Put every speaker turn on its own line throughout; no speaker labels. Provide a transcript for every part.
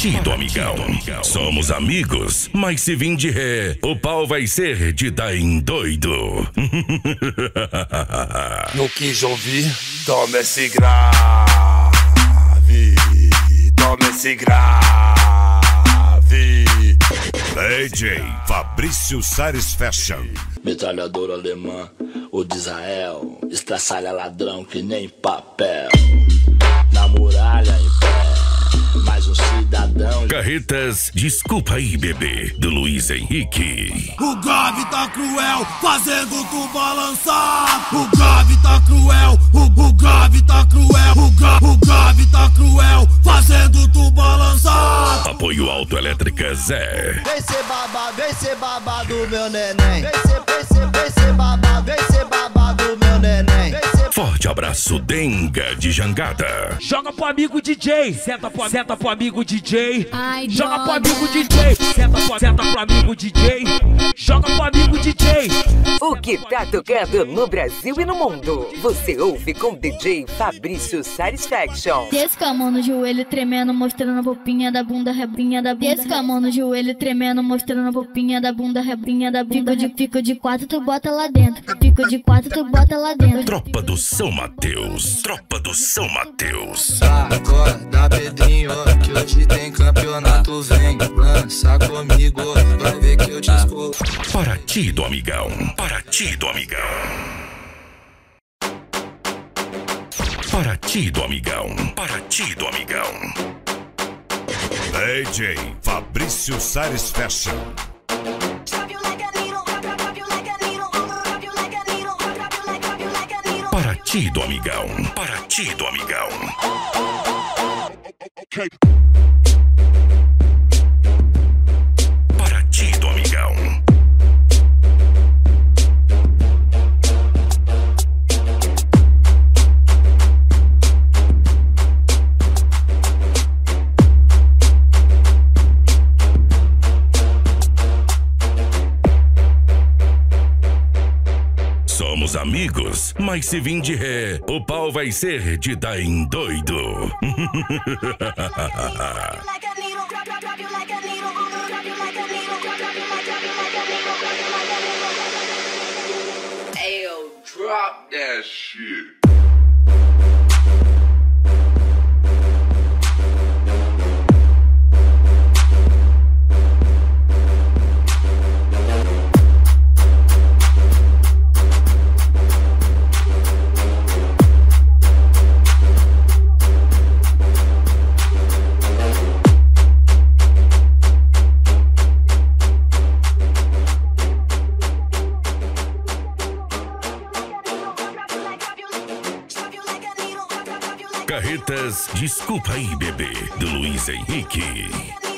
batido, amigão. Somos amigos, mas se vim de ré, o pau vai ser de dar em doido.
Não quis ouvir? Toma esse grave. Toma esse grave.
AJ Fabrício Sares Fashion.
Metralhadora alemã, o de Israel. Estraçalha ladrão que nem papel. Na muralha em mas o cidadão.
Carretas, desculpa aí, bebê, do Luiz Henrique.
O grave tá cruel, fazendo tu balançar. O grave tá cruel, o, o grave tá cruel. O, gra, o grave tá cruel, fazendo tu balançar.
Apoio Autoelétrica Zé.
Vem ser babá, vem ser babado, meu neném. Vem ser, vem ser, vem ser babá, vem ser babá.
Forte abraço, Denga de Jangada.
Joga pro amigo DJ, senta pro, senta pro amigo DJ. Joga pro amigo DJ, senta pro, senta pro amigo DJ. Joga pro amigo DJ.
O que tá tocando no Brasil e no mundo? Você ouve com DJ Fabrício Satisfaction.
Desca o no joelho tremendo, mostrando a roupinha da bunda, rebrinha da bunda. Desca no joelho tremendo, mostrando a roupinha da bunda, rebrinha da bunda. Fico de, fico de quatro, tu bota lá dentro. Fico de quatro, tu bota lá dentro.
Tropa do são Mateus, tropa do São Mateus.
Tá, Acorda, Pedrinho, que hoje tem campeonato. Vem, lança comigo, vai ver que eu te escolho.
Para ti do amigão, para ti do amigão. Para ti do amigão, para ti do amigão. AJ Fabrício Saris Fashion. ti do amigão, para ti do amigão. Para ti do amigão. somos amigos, mas se vim de ré, o pau vai ser de dar em doido.
Drop that shit.
Carretas Desculpa aí, bebê, do Luiz Henrique.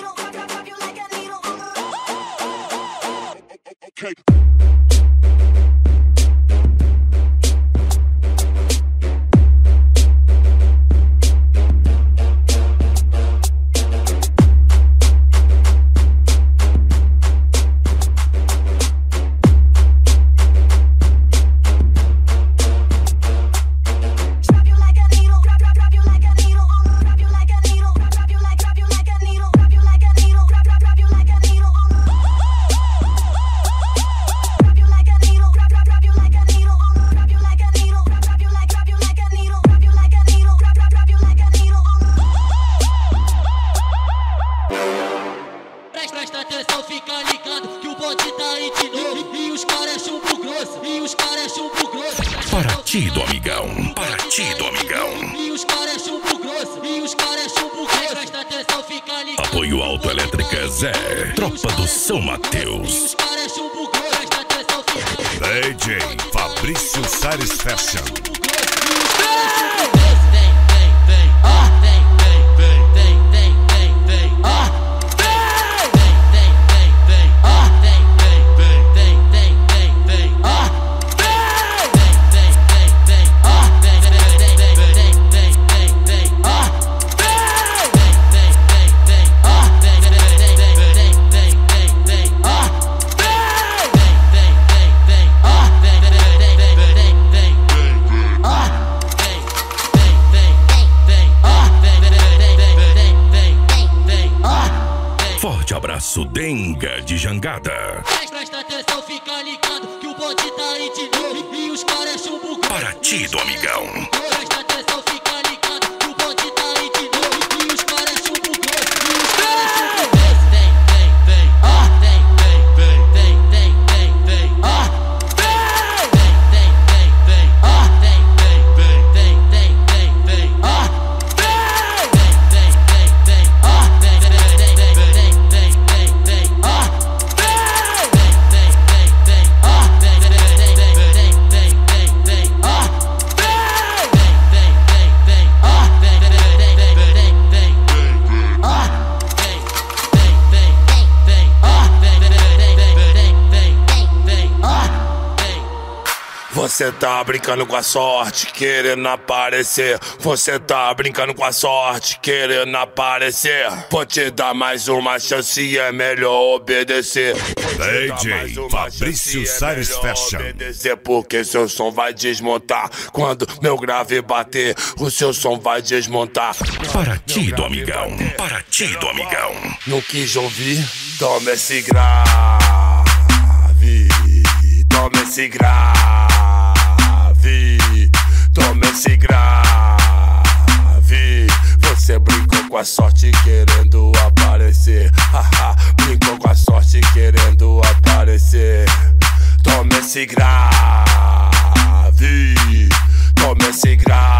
Brincando com a sorte, querendo aparecer. Você tá brincando com a sorte, querendo aparecer. Vou te dar mais uma chance e é melhor obedecer.
DJ Fabrício Salles Fashion.
Obedecer porque seu som vai desmontar. Quando meu grave bater, o seu som vai desmontar.
Para ti do amigão. Para ti do amigão.
Não quis ouvir? Toma esse grave. Toma esse grave. Esse grave. Você brincou com a sorte querendo aparecer. Brincou com a sorte querendo aparecer. Toma esse grave. Toma esse grave.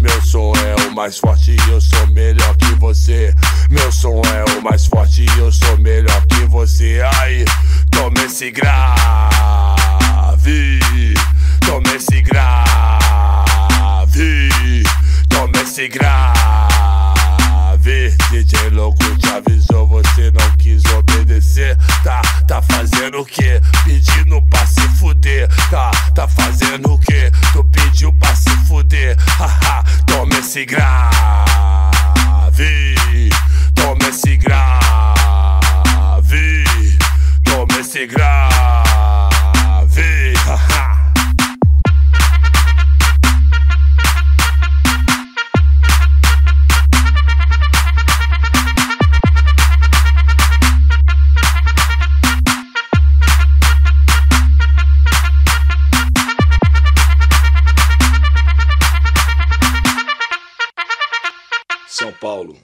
Meu som é o mais forte e eu sou melhor que você. Meu som é o mais forte e eu sou melhor que você. Aí, toma esse grave. Toma esse grave. Toma esse grave. DJ louco te avisou, você não quis obedecer. Tá, tá fazendo o quê? Pedindo pra se fuder. Tá, tá fazendo o quê? Tu pediu pra se fuder. Haha, toma esse grave. Toma esse grave. Toma esse grave.
Paulo,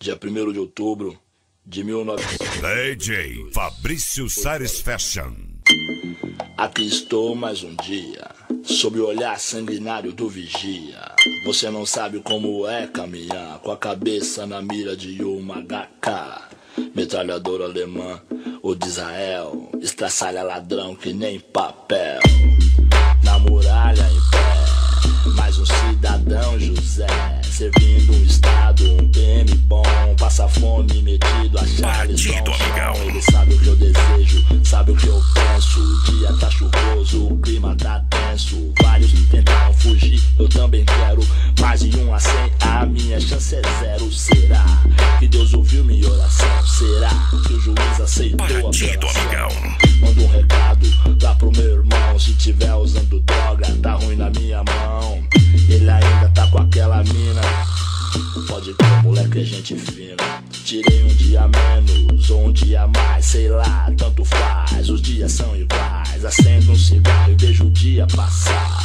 dia 1 de outubro de 1900.
DJ Fabrício Salles Fashion.
Aqui estou mais um dia, sob o olhar sanguinário do vigia. Você não sabe como é caminhar, com a cabeça na mira de uma HK. Metralhadora alemã ou de Israel, estraçalha ladrão que nem papel. Na muralha em pé, mais um cidadão José, servindo um estado, um PM bom, passa fome metido a Charles
Partido, amigão.
Ele sabe o que eu desejo, sabe o que eu penso. O dia tá chuvoso, o clima tá tenso. Vários tentaram fugir, eu também quero. Mais de um a cem, a minha chance é zero. Será que Deus ouviu minha oração? Será que o juiz aceitou a apelação?
amigão.
Manda um recado lá pro meu irmão. Se tiver usando droga, tá ruim na minha mão. Ele ainda tá com aquela mina. Pode crer, moleque é gente fina. Tirei um dia menos ou um dia mais, sei lá, tanto faz. Os dias são iguais. Acendo um cigarro e vejo o dia passar.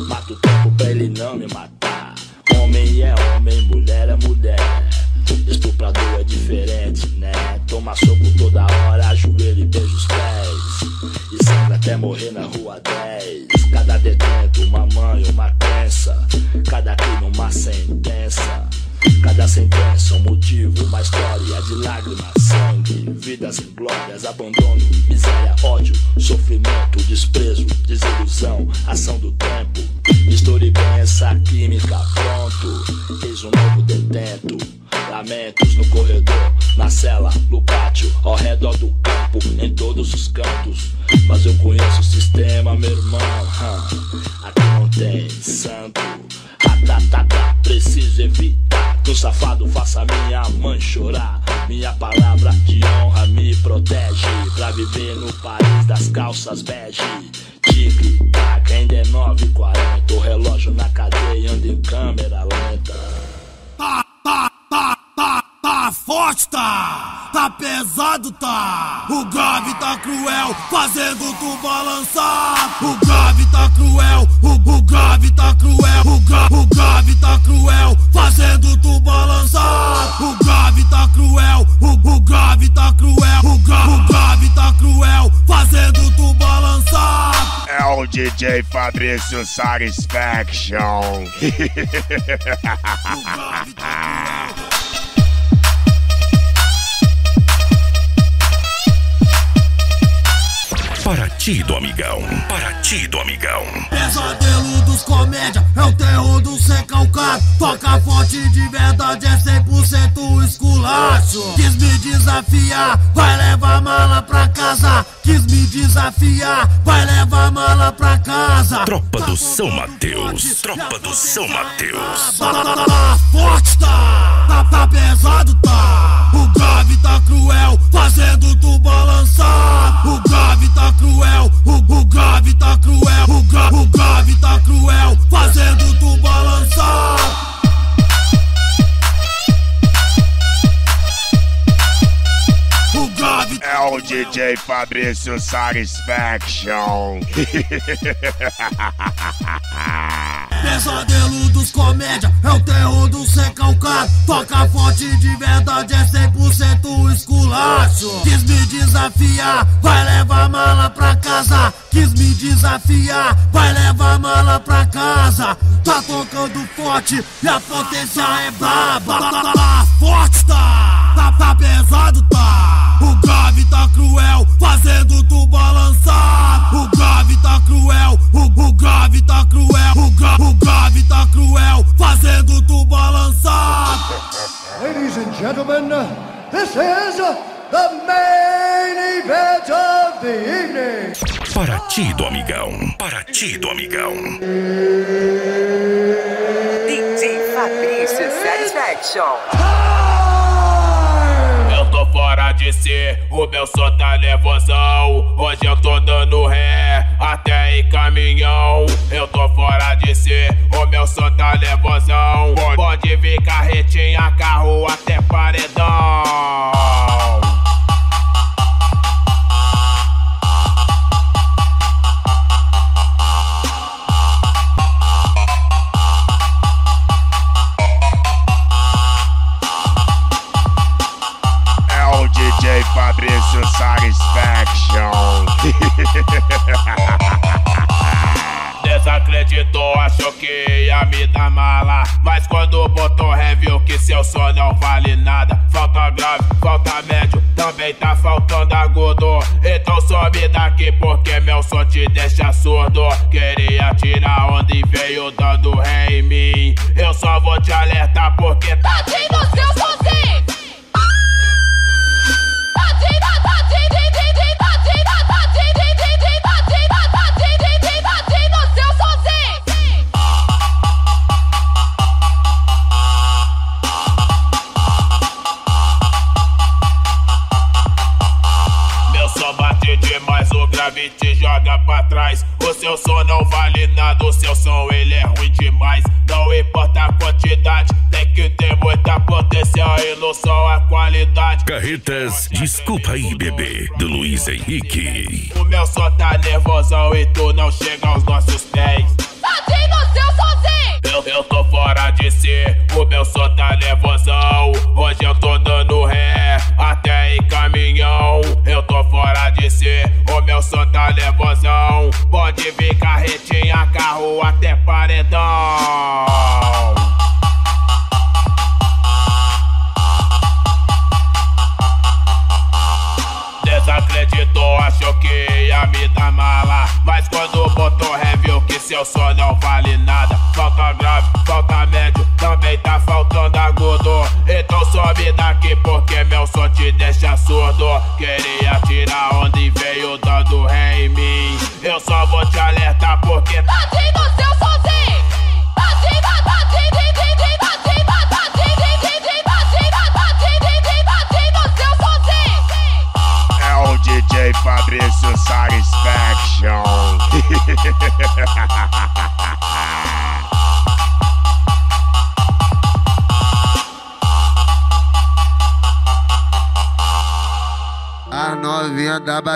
Mato o tempo pra ele não me matar. Homem é homem, mulher é mulher. Estuprador é diferente, né? Toma soco toda hora, ajoelha e beija os pés. E sangra até morrer na rua 10. Cada detento, uma mãe, uma crença. Cada crime, uma sentença. Cada sentença, um motivo, uma história de lágrimas, sangue, vidas em glórias, abandono, miséria, ódio, sofrimento, desprezo, desilusão, ação do tempo. Misture bem essa química, pronto. Eis um novo detento. Lamentos no corredor, na cela, no pátio, ao redor do campo, em todos os cantos. Mas eu conheço o sistema, meu irmão. Aqui não tem santo. Ratatata, preciso evitar que um safado faça minha mãe chorar. Minha palavra de honra me protege pra viver no país das calças bege. Tique, tac, ainda é 9h40. O relógio na cadeia anda em câmera lenta.
Tá, tá, tá, tá, tá forte tá, tá pesado tá. O grave tá cruel, fazendo tu balançar. O grave tá cruel, o, o grave tá cruel, o, gra, o grave tá cruel, fazendo tu balançar. O grave tá cruel, o, o grave tá cruel, o, gra, o grave tá cruel, fazendo tu balançar.
É o DJ Fabrício Satisfaction.
O grave tá cruel.
Para ti do amigão, para ti do amigão.
Pesadelo dos comédia, é o terror do ser calcado. Toca forte de verdade, é 100% esculacho. Quis me desafiar, vai levar mala pra casa. Quis me desafiar, vai levar mala pra casa.
Tropa do São Mateus, tropa do São Mateus.
Tá, tá, tá, tá forte tá, tá, tá pesado tá. O grave tá cruel, fazendo tu balançar. O grave tá cruel, o, o grave tá cruel, o, o grave tá cruel, fazendo tu o
DJ Fabrício Satisfaction.
Pesadelo dos comédia, é o terror do ser calcado. Toca forte de verdade, é 100% esculacho. Quis me desafiar, vai levar mala pra casa. Quis me desafiar, vai levar mala pra casa. Tá tocando forte e a potência é braba. Tá, tá, tá forte tá, tá, tá pesado tá. O grave tá cruel, fazendo tu balançar. O grave tá cruel, o, o grave tá cruel, o, gra, o grave tá cruel, fazendo tu balançar.
Ladies and gentlemen, this is the main event of the evening.
Para ti do amigão, para ti do amigão.
DJ Fabrício Satisfaction.
Tô fora de si, o meu som tá nervosão. Hoje eu tô dando ré, até em caminhão. Eu tô fora de si, o meu som tá nervosão. Pode vir carretinha, carro até paredão.
Fabrício Satisfaction.
Desacreditou, achou que ia me dar mala. Mas quando botou ré, que seu som não vale nada. Falta grave, falta médio, também tá faltando agudo. Então some daqui porque meu som te deixa surdo. Queria tirar onda e veio dando ré em mim. Eu só vou te alertar porque tá.
Carretas, desculpa aí, bebê, do Luiz Henrique.
O meu som tá nervosão e tu não chega aos nossos pés.
Tadinho do seu sozinho!
Eu, eu tô fora de si, o meu som tá nervosão. Hoje eu tô dando ré, até em caminhão. Eu tô fora de si, o meu som tá nervosão. Pode vir carretinha, carro até paredão. Mala. Mas quando botou ré, viu que seu som não vale nada. Falta grave, falta
show.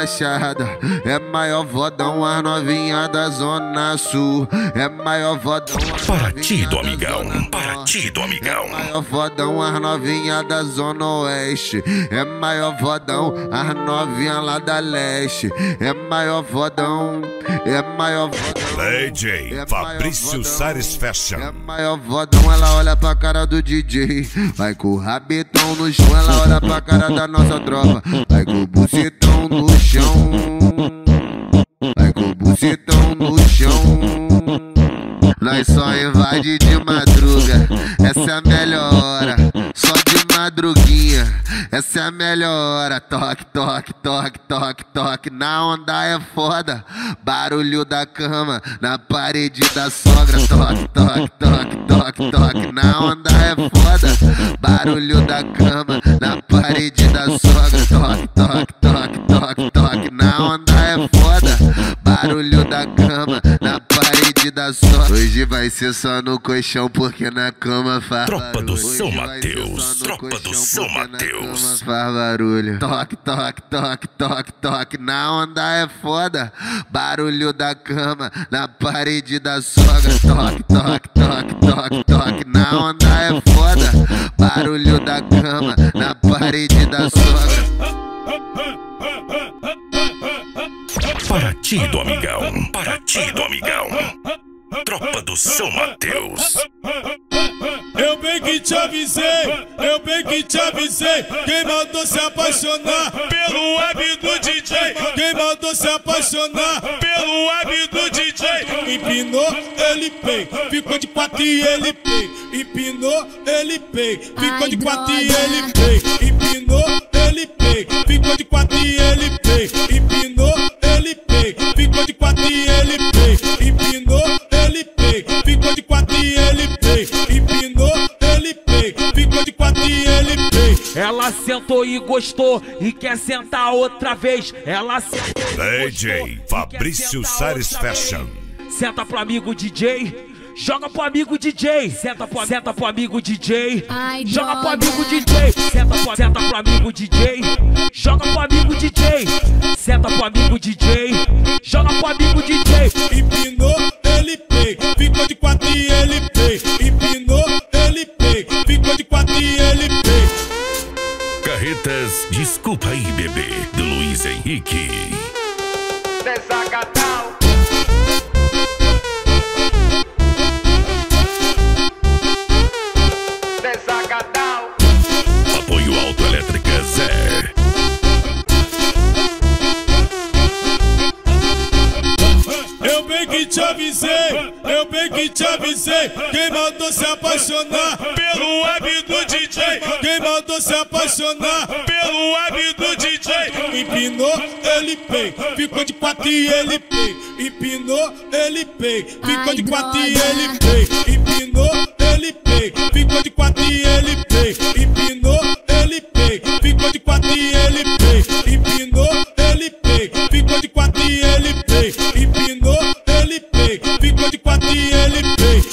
Baixada é maior vodão, as novinha da Zona Sul é maior vodão.
Partido amigão, partido amigão.
É maior vodão, as novinha da Zona Oeste é maior vodão, as novinha lá da Leste é maior vodão, é maior vodão.
DJ Fabrício Sares Fashion.
É maior vodão, ela olha pra cara do DJ. Vai com o rabetão no chão, ela olha pra cara da nossa tropa. Vai com o bucetão no chão. Vai com o bucetão no chão. Nós só invade de madruga, essa é a melhor hora. Só de madruguinha, essa é a melhor hora. Toque, toque, toque, toque, toque. Na onda é foda. Barulho da cama na parede da sogra. Toque, toque, toque, toque, toque. Na onda é foda. Barulho da cama na parede da sogra. Toque, toque, toque, toque, toque. Na onda é foda. Barulho da cama na parede da sogra. Hoje vai ser só no colchão porque na cama faz
Tropa do. São Mateus, Tropa do São Mateus.
cama Faz barulho. Toque, toque, toque, toque, toque. Na onda é foda. Barulho da cama na parede da sogra. Toque, toque, toque, toque, toque. Na onda é foda. Barulho da cama na parede da sogra.
Partido amigão, partido amigão. Tropa do São Mateus.
Eu bem que te avisei, eu bem que te avisei. Quem mandou se apaixonar pelo web do DJ? Quem mandou se apaixonar pelo web do DJ? Empinou, ele pei, ficou de quatro e ele pei. Empinou, ele pei, ficou de quatro e ele pei. Empinou, ele pei, ficou de quatro e ele pei. Empinou, ficou de quatro e ele pei. Empinou, ele pei, ficou de quatro e ele pei. Empinou, ele pei, ficou de quatro e ele pei.
Ela sentou e gostou e quer sentar outra vez. Ela sentou e
DJ
e
Fabrício
sentar
Sares
outra vez.
Fashion.
Senta pro amigo DJ. Joga pro amigo DJ, senta pro, senta pro amigo DJ.
Ai,
Joga pro amigo DJ, senta pro, senta pro amigo DJ. Joga pro amigo DJ, senta pro amigo DJ. Joga pro amigo DJ.
Empinou, ele pei, ficou de quatro e ele pei. Empinou, ele pei, ficou de quatro e ele pei.
Carretas, desculpa aí, bebê, do Luiz Henrique.
Desacatal.
Te avisei, eu bem que te avisei. Quem mandou se apaixonar pelo web do DJ? Quem mandou se apaixonar pelo web do DJ? Empinou, ele pei, ficou de quatro e ele pei. Empinou, ele pei, ficou de quatro e ele pei. Empinou, ele pei, ficou de quatro e ele pei. Empinou, ele pei, ficou de quatro e ele pei. Empinou, ele pei, ficou de quatro e ele pei.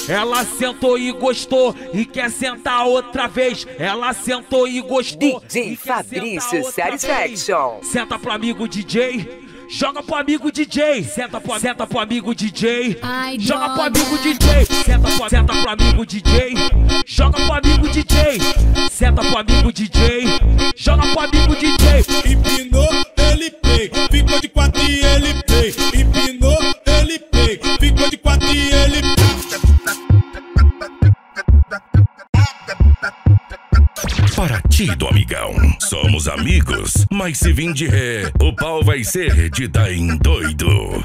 Ela sentou e gostou e quer sentar outra vez. Ela sentou e gostou.
DJ
e
Fabrício Satisfaction.
vez. Senta pro amigo DJ. Joga pro amigo DJ, senta pro, senta pro amigo DJ.
Ai,
Joga pro amigo DJ, senta pro, senta pro amigo DJ. Joga pro amigo DJ, senta pro amigo DJ. Joga pro amigo DJ.
Empinou, ele pei, ficou de quatro e ele pei. Empinou, ele pei, ficou de quatro e ele pei.
Partido amigão. Somos amigos, mas se vir de ré, o pau vai ser de dar em doido.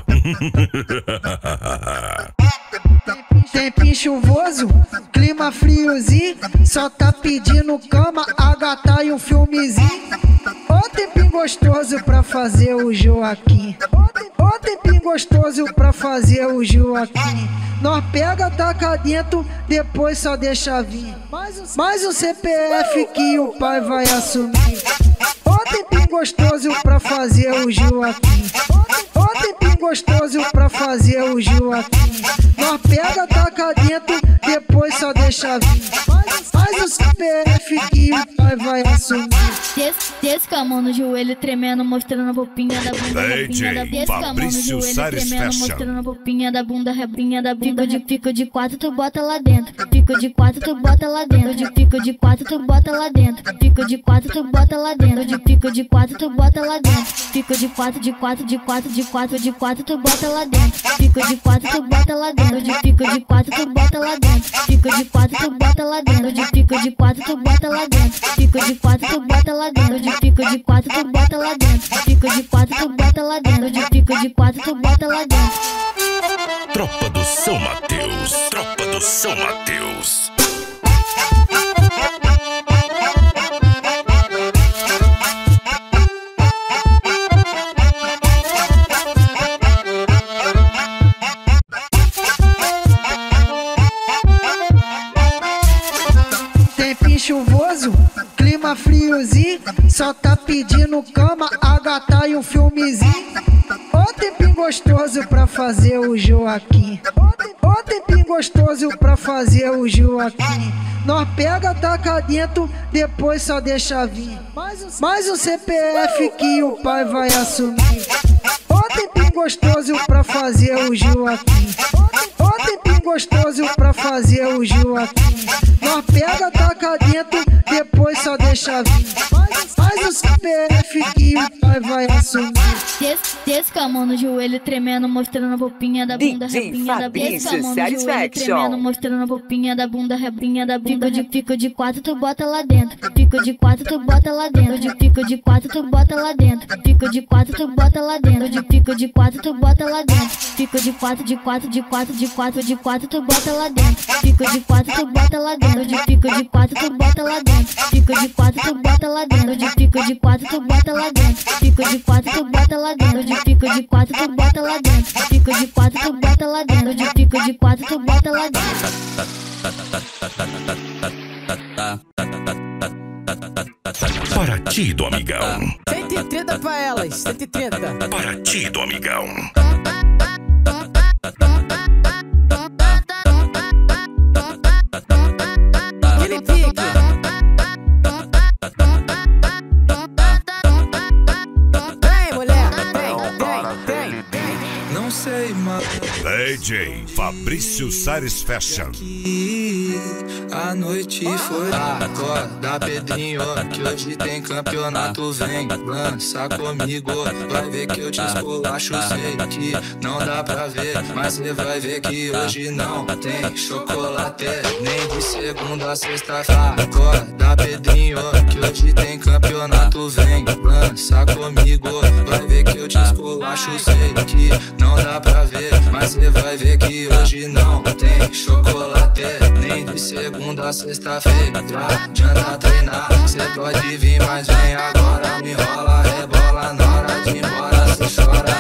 Tempinho chuvoso, clima friozinho, só tá pedindo cama, a gata e um filmezinho. Ô tempinho gostoso pra fazer o Joaquim. Tempinho gostoso pra fazer o Joaquim. Nós pega, taca dentro, depois só deixa vir. Mais um CPF que o pai vai assumir. Tempinho gostoso pra fazer o Joaquim. Ô tempinho gostoso pra fazer o Joaquim. Nós pega, taca dentro, depois só deixa vir. faz o CPF que o pai vai assumir.
Desce, desce com a mão no joelho tremendo, mostrando a bopinha da bunda, repinha da desce com a mão no joelho tremendo, mostrando a bopinha da bunda, repinha da bunda, de pico de quatro tu bota lá dentro, pico de quatro tu bota lá dentro, de pico de quatro tu bota lá dentro, pico de quatro tu bota lá dentro, de pico de quatro tu bota lá dentro, pico de quatro de quatro de quatro de quatro de quatro tu bota lá dentro, pico de quatro tu bota lá dentro, de pico de quatro tu bota lá dentro, pico de quatro tu bota lá dentro, de pico de quatro tu bota lá dentro, pico de quatro tu bota lá dentro, de pico de quatro tu bota lá dentro, pico de quatro tu bota lá dentro, de pico de quatro tu bota lá dentro.
Tropa do São Mateus. Tropa do São Mateus.
Clima friozinho, só tá pedindo cama, a gata e um filmezinho. Ô tempinho gostoso pra fazer o Joaquim. Ô tempinho gostoso pra fazer o Joaquim. Nós pega, taca dentro, depois só deixa vir. Mais um CPF que o pai vai assumir. Tempinho gostoso pra fazer o Joaquim. Ô tempinho gostoso pra fazer o Joaquim. Nós pega, taca dentro, depois só deixa vir. Faz o CPF que o pai vai assumir.
A mão no joelho tremendo, mostrando a bopinha da bunda, repinha da desce com a mão no
Fabrício
joelho
Satisfaction.
tremendo, mostrando a bopinha da bunda, repinha da bunda, de pico de quatro tu bota lá dentro, pico de quatro tu bota lá dentro, de pico de quatro tu bota lá dentro, pico de quatro tu bota lá dentro, de pico de quatro tu bota lá dentro, pico de quatro de quatro de quatro de quatro de quatro tu bota lá dentro, pico de quatro tu bota lá dentro, de pico de quatro tu bota lá dentro, pico de quatro tu bota lá dentro, de pico de quatro tu bota lá dentro, pico de quatro tu bota lá dentro, de pico de quatro tu bota lá dentro, pico de quatro tu bota lá dentro, de pico de quatro tu bota lá dentro.
Para ti do amigão.
130 pra elas, 130.
Para ti do amigão. DJ Fabrício Sares Fashion.
a noite foi Acorda, Pedrinho, que hoje tem campeonato. Vem, lança comigo, vai ver que eu te esculacho. Sei que não dá pra ver, mas você vai ver que hoje não tem chocolate. Nem de segunda a sexta-feira. Acorda, Pedrinho, que hoje tem campeonato. Vem, lança comigo, vai ver que eu te esculacho. Sei que não dá pra ver, mas você vai ver que hoje não tem chocolate. Nem de segunda a sexta-feira. Adianta treinar, cê pode vir, mas vem agora. Me rola, rebola na hora de ir embora, cê chora.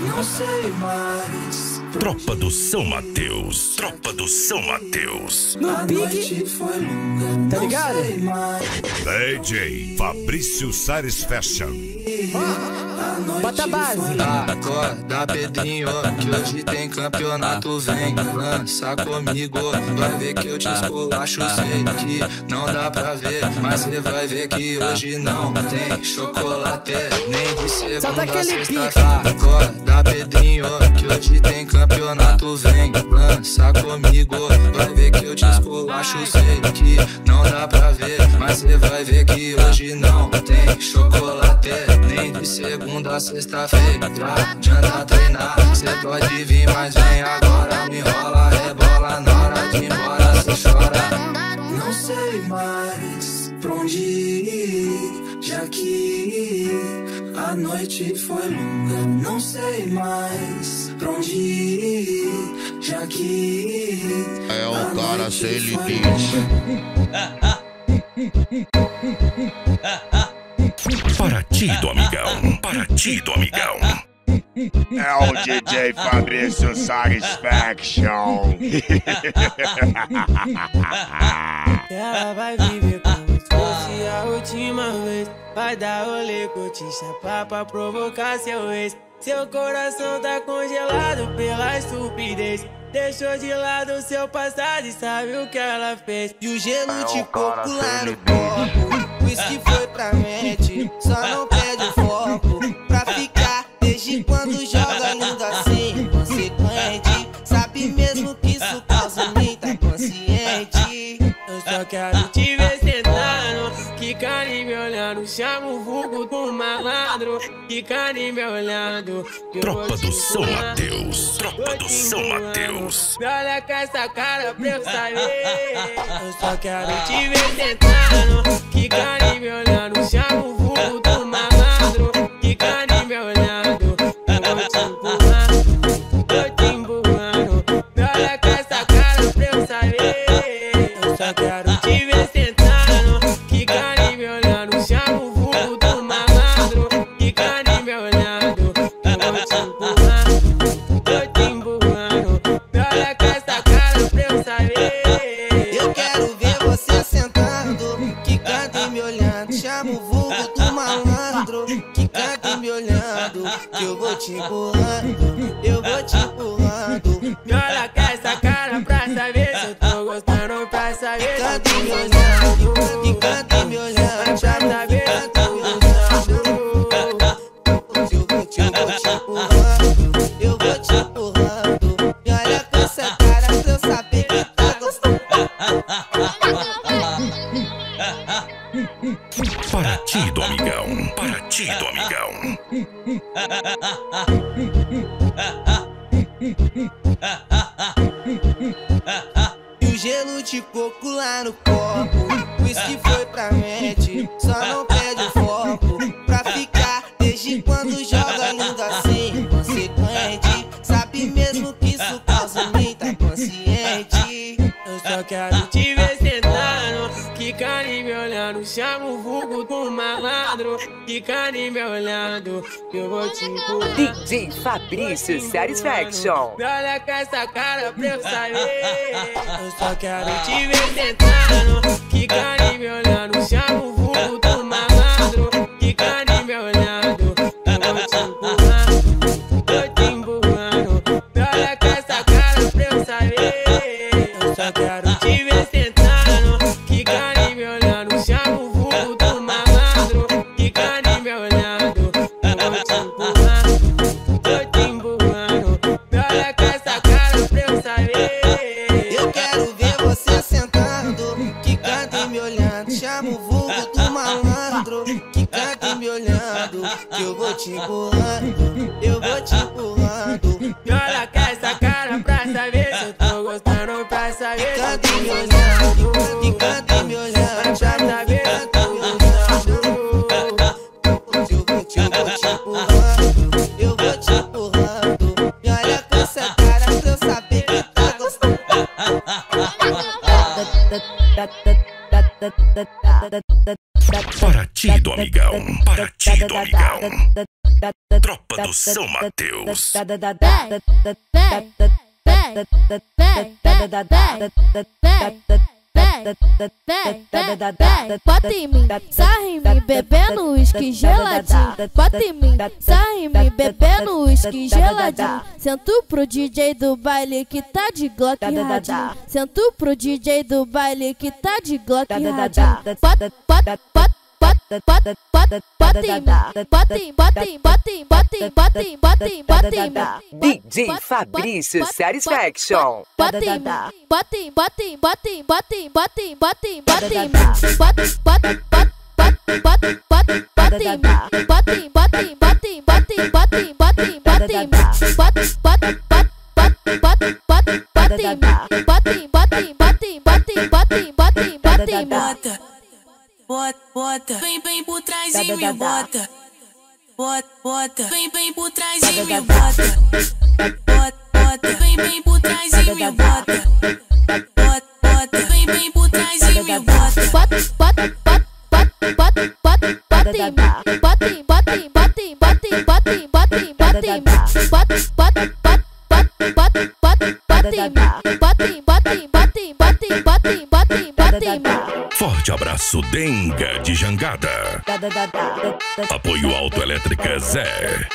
Não sei mais.
Tropa do São Mateus. Tropa do São Mateus.
A foi longa,
Tá ligado?
DJ Fabrício Sares Fashion.
Bota a base.
Acorda, Pedrinho, que hoje tem campeonato. Vem, lança comigo, vai ver que eu te esculacho. Sei que não dá pra ver, mas você vai ver que hoje não tem chocolate. Nem de segunda a
aquele pique.
sexta-feira. Acorda, Pedrinho, que hoje tem campeonato. Vem, lança comigo, vai ver que eu te esculacho. Sei que não dá pra ver, mas você vai ver que hoje não tem chocolate. Nem de segunda a sexta-feira. Adianta treinar, cê pode vir, mas vem agora. Me rola, rebola na hora de ir embora, cê chora. Não sei mais pra onde ir, já que a noite foi longa. Não sei mais pra onde ir, já que
É
a
o cara sem limite.
Para ti do amigão. Para ti do amigão.
É o DJ Fabrício Satisfaction.
Ela vai viver como a última vez. Vai dar rolê, curtir, chapar pra provocar seu ex. Seu coração tá congelado pela estupidez. Deixou de lado o seu passado e sabe o que ela fez.
E o gelo de coco lá no copo. Whisky foi pra mente, só não perde o foco. Pra ficar, desde quando joga
e me olhando.
Tropa do São. Mateus. Tropa do São Mateus.
Me olha com essa cara pra eu saber. Eu só quero te ver sentando, quicando e me olhando. Chama o vulgo do malandro, e me olhando. Eu vou te empurrar, tô te empurrando. Olha com essa cara pra eu saber. Eu só quero te ver
Que eu vou te empurrando, eu vou te empurrando.
Me olha com essa cara pra saber se eu tô gostando, pra saber se eu tô
e canta
Fabrício Satisfaction.
Olha com essa cara pra eu saber. Eu só quero te ver sentando, quicando e me olhando. Chama
Bota em mim, sarra em mim, bebendo uísque geladinho. Bota em mim, sarra em mim, bebendo uísque geladinho. Sento pro DJ do baile que tá de Glock radinho. Sento pro DJ do baile que tá de Glock radinho. Bota, bota, bota, bota, bota, bota, bota em mim. Bota em, bota em, bota em, bota em, bota em, bota em, bota em mim.
DJ Fabrício Satisfaction.
Bota em mim, bota em, bota em, bota em, bota em, bota em, bota bota, bota,
vem, vem por trás e me bota. Bota, bota, vem, vem por trás e me bota. Bota, bota, vem, vem por trás e me bota. Bota, bota, vem, vem por trás e me bota.
Bota, bota, bota,
Apoio Autoelétrica Zé.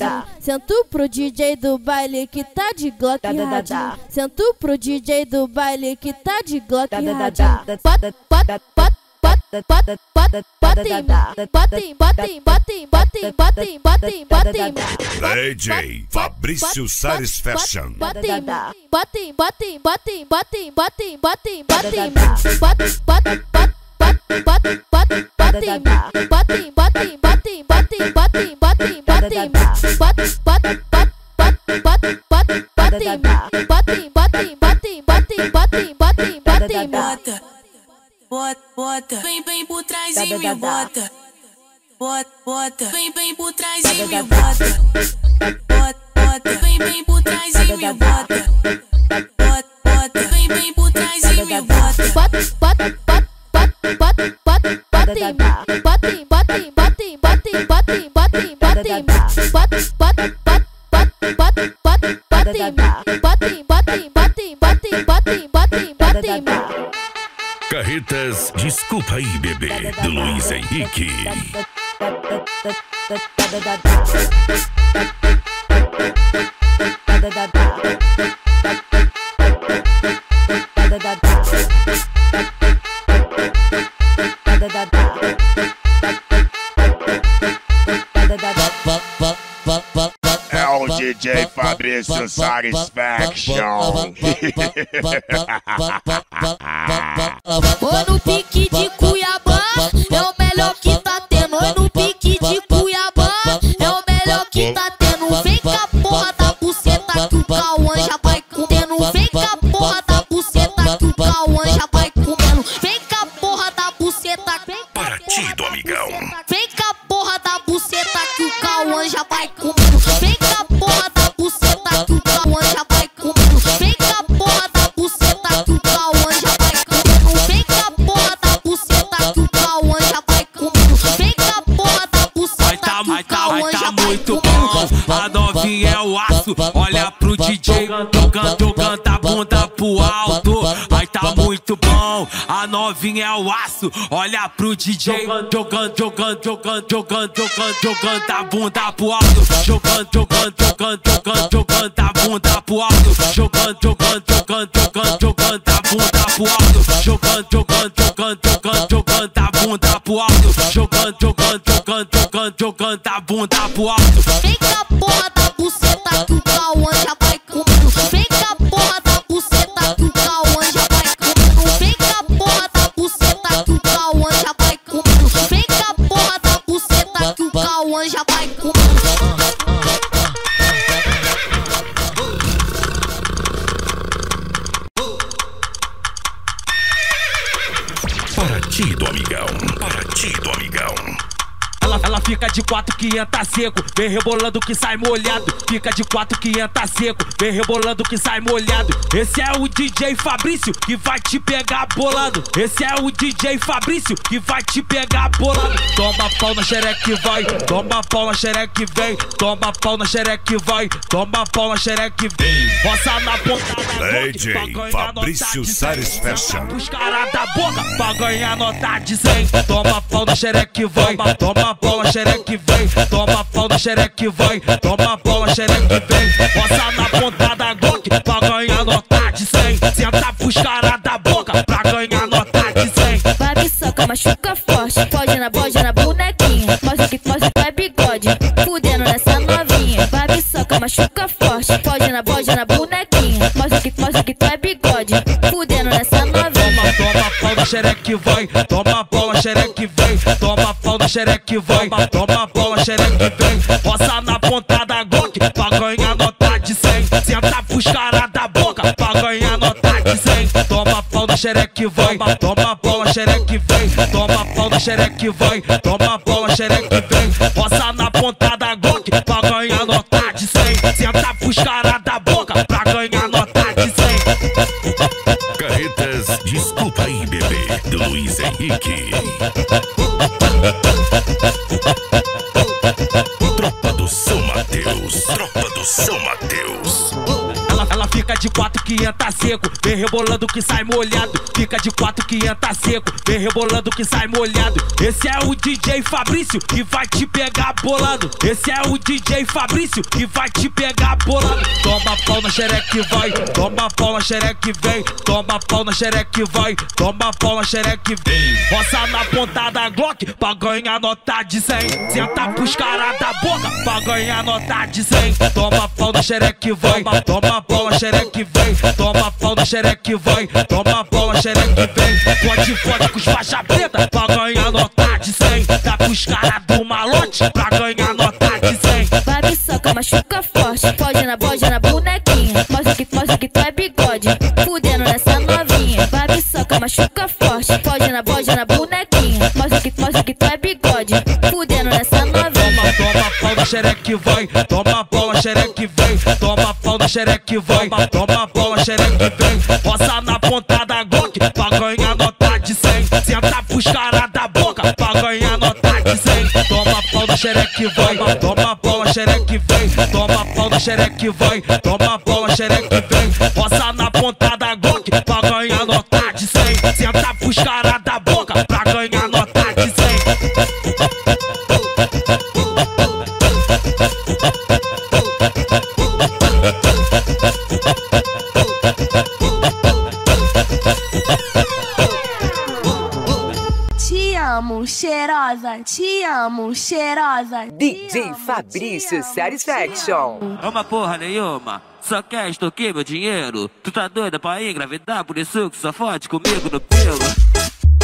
Geladinho. Sento pro DJ do baile que tá de Glock radinho. Sento pro DJ do baile que tá de Glock radinho. Bota, bota, bota, bota, bota, bota, bota em mim. Bota em, bota em, bota em, bota em, bota em, bota em, bota em mim.
DJ Fabrício Sares Fashion.
Bota em mim, bota em, bota em, bota em, bota em, bota em, bota em, bota em mim. Bota, bota, bota, bota, bota, bota em mim. Bota em, bota em, bota em, bota em, bota em, bota em, bota em, bota em, bota em mim.
Bota, bota, bota, vem, vem por trás e me bota. Bota, bota, vem, vem por trás e me bota. Bota, bota, vem, vem por trás e me bota. Bota, bota, vem, vem por trás e me bota.
Bota, bota, bota, bota, bota, bota bota em, bota mim. Bota, bota, bota, bota, bota, bota em mim. Bota em, bota em, bota em, bota em, bota em, bota em, bota em mim.
Carretas Desculpa aí, bebê, do Luiz Henrique.
DJ Fabrício Satisfaction.
Ô no pique de
pro alto. Ai tá muito bom. A novinha é o aço, olha pro DJ jogando, jogando, jogando, jogando, jogando, jogando a bunda pro alto. Jogando, jogando, jogando, jogando, jogando a bunda pro alto. Jogando, jogando, jogando, jogando, jogando a bunda pro alto. Jogando, jogando, jogando, jogando, jogando a bunda pro alto. Jogando, jogando, jogando, jogando, jogando a bunda pro alto.
Vem com a porra da
500 tá seco, vem rebolando que sai molhado. Fica de 4, 500 tá seco, vem rebolando que sai molhado. Esse é o DJ Fabrício que vai te pegar bolado. Esse é o DJ Fabrício que vai te pegar bolado. Toma pau na xereca que vai, toma pau na xereca que vem, toma pau na xereca que vai, toma pau na xereca que vem. Roça na ponta da
DJ Fabrício
Salles
Fashion.
Os caras da boca pra ganhar nota de 100. Toma pau na xereca que vai, toma pau na que vem toma pau na xereca que vai, toma pau na xereca que vem. Roça na ponta da Glock pra ganhar nota de 100. Senta pros caras da boca pra ganhar nota de 100.
Vai me soca, machuca forte. Pode na boja na bonequinha. Mostra que mostra que é bigode. Fudendo nessa novinha. Vai me soca, machuca forte. Pode na boja na bonequinha. Mostra que mostra que tu é bigode. Fudendo nessa novinha.
Toma pau na xereca que vai, toma pau na xereca que vem, toma pau na xereca que vai, toma pau na xereca que vem. Roça na ponta da Glock pra ganhar nota de 100. Senta pros da boca pra ganhar nota de 100. Toma pau na xereca que vai, toma pau na xereca que vem, toma pau na xereca que vai, toma pau na xereca que vem. Roça na ponta da Glock pra ganhar nota de 100. Senta pros da boca
Luiz Henrique. Tropa do São Mateus. Tropa do São Mateus.
Fica de quatro que entra seco, vem rebolando que sai molhado. Fica de quatro que entra seco, vem rebolando que sai molhado. Esse é o DJ Fabrício que vai te pegar bolando. Esse é o DJ Fabrício que vai te pegar bolando. Toma pau na xereque vai, toma pau na xereque vem, toma pau na xereque vai, toma pau na xereque vem. Roça na ponta da Glock pra ganhar nota de 100. Senta pros caras da boca pra ganhar nota de 100. Toma pau na xereque vai, toma pau na xereque vem, toma pau na xereque vai, toma pau na xereque vem. Pode fode com os faixa preta pra ganhar nota de 100. Dá pros caras do malote pra ganhar nota de 100.
Vai me soca, machuca forte. Pode na pode na bonequinha. Mostra que, mostra que tu é bigode. Fudendo nessa novinha. Vai me soca, machuca forte. Pode na pode na bonequinha. Mostra que, mostra que tu é bigode. Fudendo nessa novinha.
Toma, toma pau na xereque vai, toma pau na xereque vem, toma pau na xereque vai, toma pau na xereque vem. Roça na ponta da Glock pra ganhar nota de 100. Senta pros caras da boca pra ganhar nota de 100. Toma pau na xereque vai, toma pau na xereque vem, toma pau na xereque vai, toma pau na xereque vem. Roça na ponta da Glock pra ganhar nota de 100. Senta pros caras
Te amo, cheirosa.
DJ Fabrício Satisfaction.
Uma porra nenhuma. Só quer extorquir meu dinheiro. Tu tá doida pra engravidar, por isso que só fode comigo no pelo.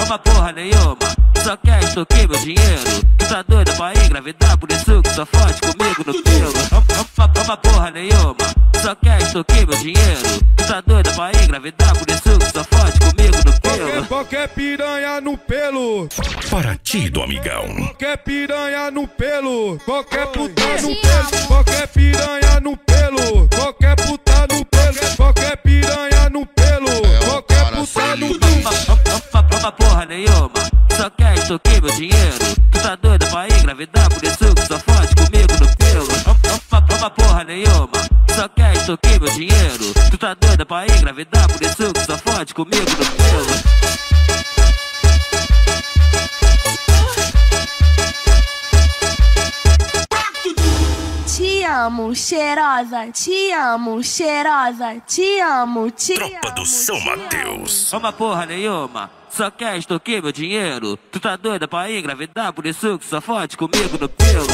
Uma porra nenhuma. Só quer extorquir meu dinheiro. Tu tá doida pra engravidar, por isso que só fode comigo no pelo. Uma, uma porra nenhuma. Só quer extorquir meu dinheiro. Tu tá doida pra engravidar, por isso que só fode pelo.
Qualquer piranha no pelo.
Paraty do amigão.
Qualquer piranha no pelo. Qualquer puta no pelo. Qualquer piranha no pelo. Qualquer puta no pelo. Qualquer piranha no pelo. Qualquer puta no pelo.
Porra nenhuma. Só quer extorquir meu dinheiro. Tu tá doida pra engravidar, por isso Uma, uma porra nenhuma. Só quer extorquir meu dinheiro. Tu tá doida pra engravidar, por isso que só fode comigo no pelo.
Te amo, cheirosa. Te amo, cheirosa. Te amo, te
Tropa do São Mateus.
Uma porra nenhuma. Só quer extorquir meu dinheiro. Tu tá doida pra engravidar, por isso que só fode comigo no pelo.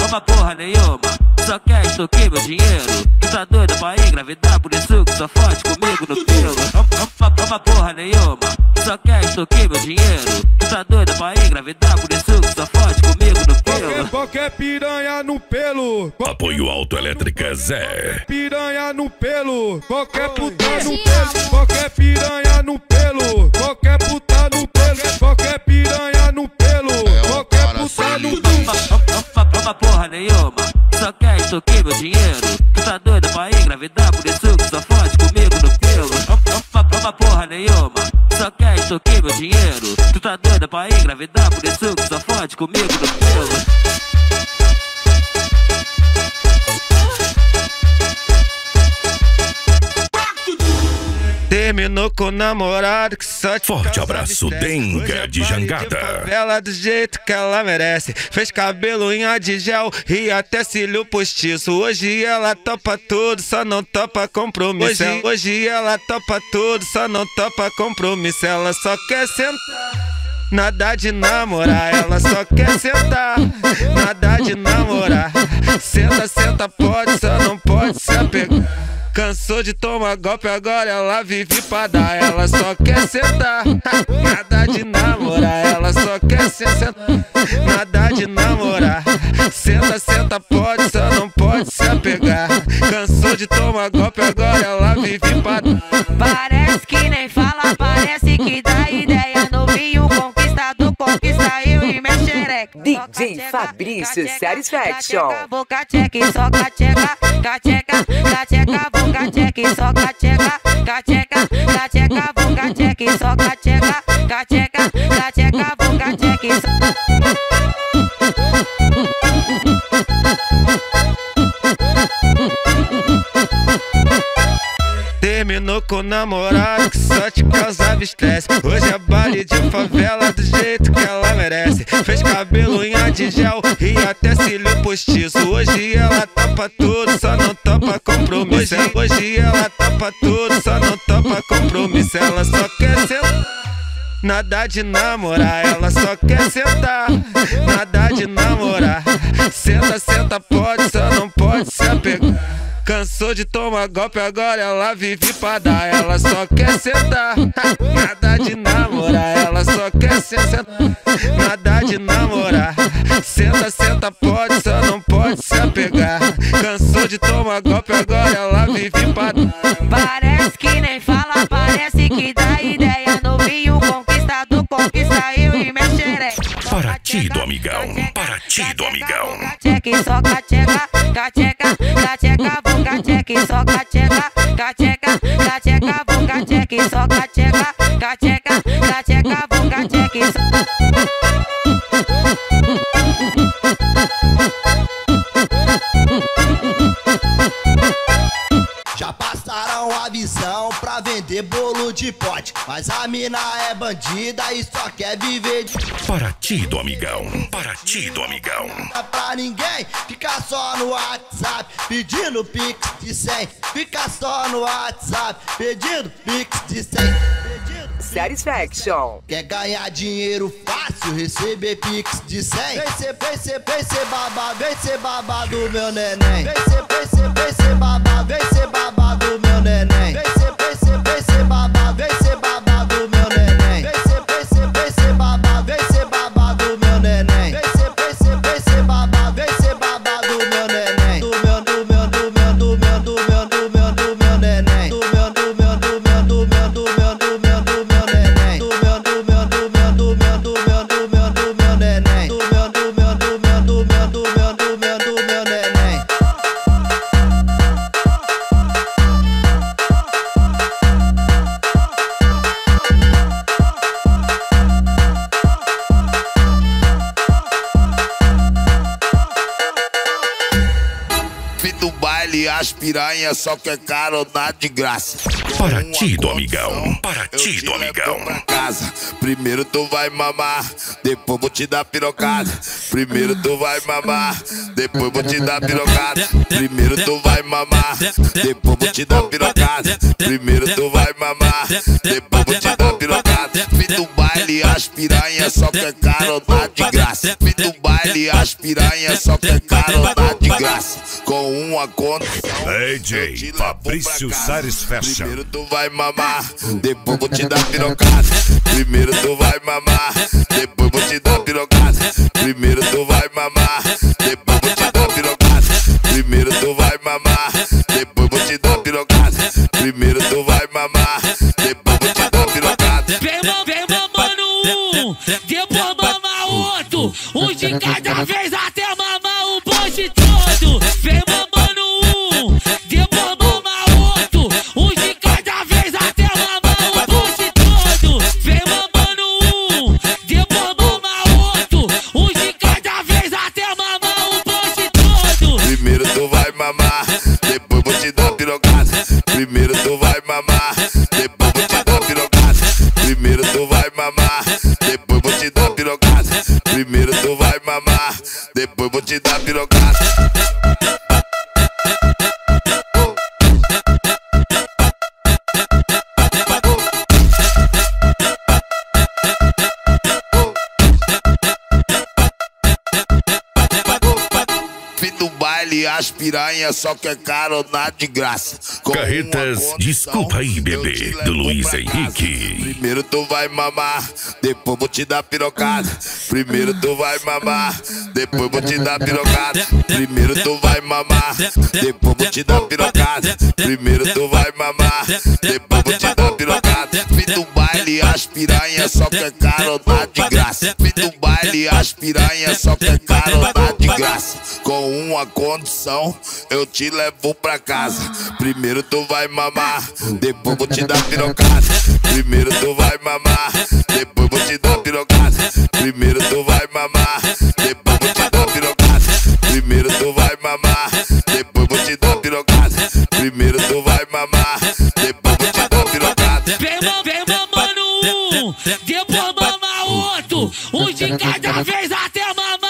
Uma porra nenhuma. Só quer extorquir meu dinheiro. Tu tá doida pra engravidar, por isso que só fode comigo no pelo. Uma, uma porra nenhuma. Só quer extorquir meu dinheiro. Tu tá doida pra engravidar, por isso que só fode comigo no pelo.
Qualquer piranha no pelo.
Apoio Autoelétrica Zé.
Piranha no pelo. Qualquer puta no pelo. Qualquer piranha no pelo. Qualquer puta no pelo. Qualquer piranha no pelo.
Uma, uma porra nenhuma. Só quer extorquir meu dinheiro. Tu tá doida pra engravidar, por isso que só fode comigo no pelo. Uma porra nenhuma. Só quer extorquir meu dinheiro. Tu tá doida pra engravidar, por isso que só fode comigo no pelo.
Terminou com o namorado que só te
Forte abraço. Denga de Jangada.
favela do jeito que ela merece. Fez cabelo, unha de gel e até cílio postiço. Hoje ela topa tudo, só não topa compromisso. Hoje, hoje ela topa tudo, só não topa compromisso. Ela só quer sentar. Nada de namorar, ela só quer sentar. Nada de namorar. Senta, senta, pode, só não pode se apegar. Cansou de tomar golpe, agora ela vive pra dar. Ela só quer sentar. Nada de namorar, ela só quer sentar. Nada de namorar. Senta, senta, pode, só não pode se apegar. Cansou de tomar golpe, agora ela vive pra dar.
Parece que nem fala, parece que dá ideia. Novinho conquistado, conquista eu e minha xereca.
DJ Fabrício Satisfaction.
Vou cacheque, só cacheca, cacheca, cacheca, vou cacheque, só cacheca, cacheca, cacheca, vou cacheca. cacheque, só cacheca, cacheca, cacheca, vou cacheque, só.
Terminou com o namorado que só te causava estresse. Hoje é baile de favela do jeito que ela merece. Fez cabelo, unha de gel e até cílio postiço. Hoje ela tapa tudo, só não topa compromisso. Hoje ela tapa tudo, só não topa compromisso. Ela só quer sentar. Nada de namorar, ela só quer sentar. Nada de namorar. Senta, senta, pode, só não pode se apegar. Cansou de tomar golpe, agora ela vive pra dar. Ela só quer sentar. Nada de namorar, ela só quer sentar. Nada de namorar. Senta, senta, pode, só não pode se apegar. Cansou de tomar golpe, agora ela vive pra dar.
Parece que nem fala, parece que dá ideia. Novinho conquistado, conquista eu e minha xereca.
Partido, amigão. Partido, amigão.
Cacheque, só cacheca, cacheca, cacheca, cacheque, só cacheca, cacheca, cacheca, vou cacheque, só cacheca, cacheca, cacheca, vou cacheque, só.
Vender bolo de pote. Mas a mina é bandida e só quer viver de
Partido, amigão. Partido, amigão.
pra ninguém. Fica só no WhatsApp pedindo pix de 100. Fica só no WhatsApp pedindo pix de 100.
Satisfaction.
Quer ganhar dinheiro fácil, receber pix de 100? Vem ser, vem ser, vem ser babá, vem ser babá do meu neném. Vem ser, vem ser, vem ser babá, vem ser babá do meu neném. Ser, vem
as piranha só quer carona de graça.
Partido, amigão. Partido, amigão.
casa. Primeiro tu vai mamar, depois vou te dar pirocada. Primeiro tu vai mamar, depois vou te dar pirocada. Primeiro tu vai mamar, depois vou te dar pirocada. Primeiro tu vai mamar, depois vou te dar pirocada. Fim do baile, as piranha só quer carona de graça. Fim do baile, as piranha só quer carona de graça. Com uma conta.
DJ Fabrício Sares Fashion.
Primeiro tu vai mamar, depois vou te dar pirocada. Primeiro tu vai mamar, depois vou te dar pirocada. Primeiro tu vai mamar, depois vou te dar pirocada. Primeiro tu vai mamar, depois vou te dar pirocada. Primeiro tu vai mamar, depois vou te dar pirocada.
Vem, vem mamando um, depois mama outro. Um de cada vez até depois
vou te dar pirocada. Baile, as piranha só quer carona de graça. Com
Carretas,
uma
desculpa aí, bebê, do Luiz Henrique.
Primeiro tu vai mamar, depois vou te dar pirocada. Primeiro tu vai mamar, depois vou te dar pirocada. Primeiro tu vai mamar, depois vou te dar pirocada. Primeiro tu vai mamar, depois vou te dar pirocada. Fim do baile, as piranha só quer carona de graça. Fim do baile, as piranha só quer carona de graça. com uma condição, eu te levo pra casa. Primeiro tu vai mamar, depois vou te dar pirocada. Primeiro tu vai mamar, depois vou te dar pirocada. Primeiro tu vai mamar, depois vou te dar pirocada. Primeiro tu vai mamar, depois vou te dar pirocada. Primeiro tu vai depois
mama outro. Um de cada vez até mamar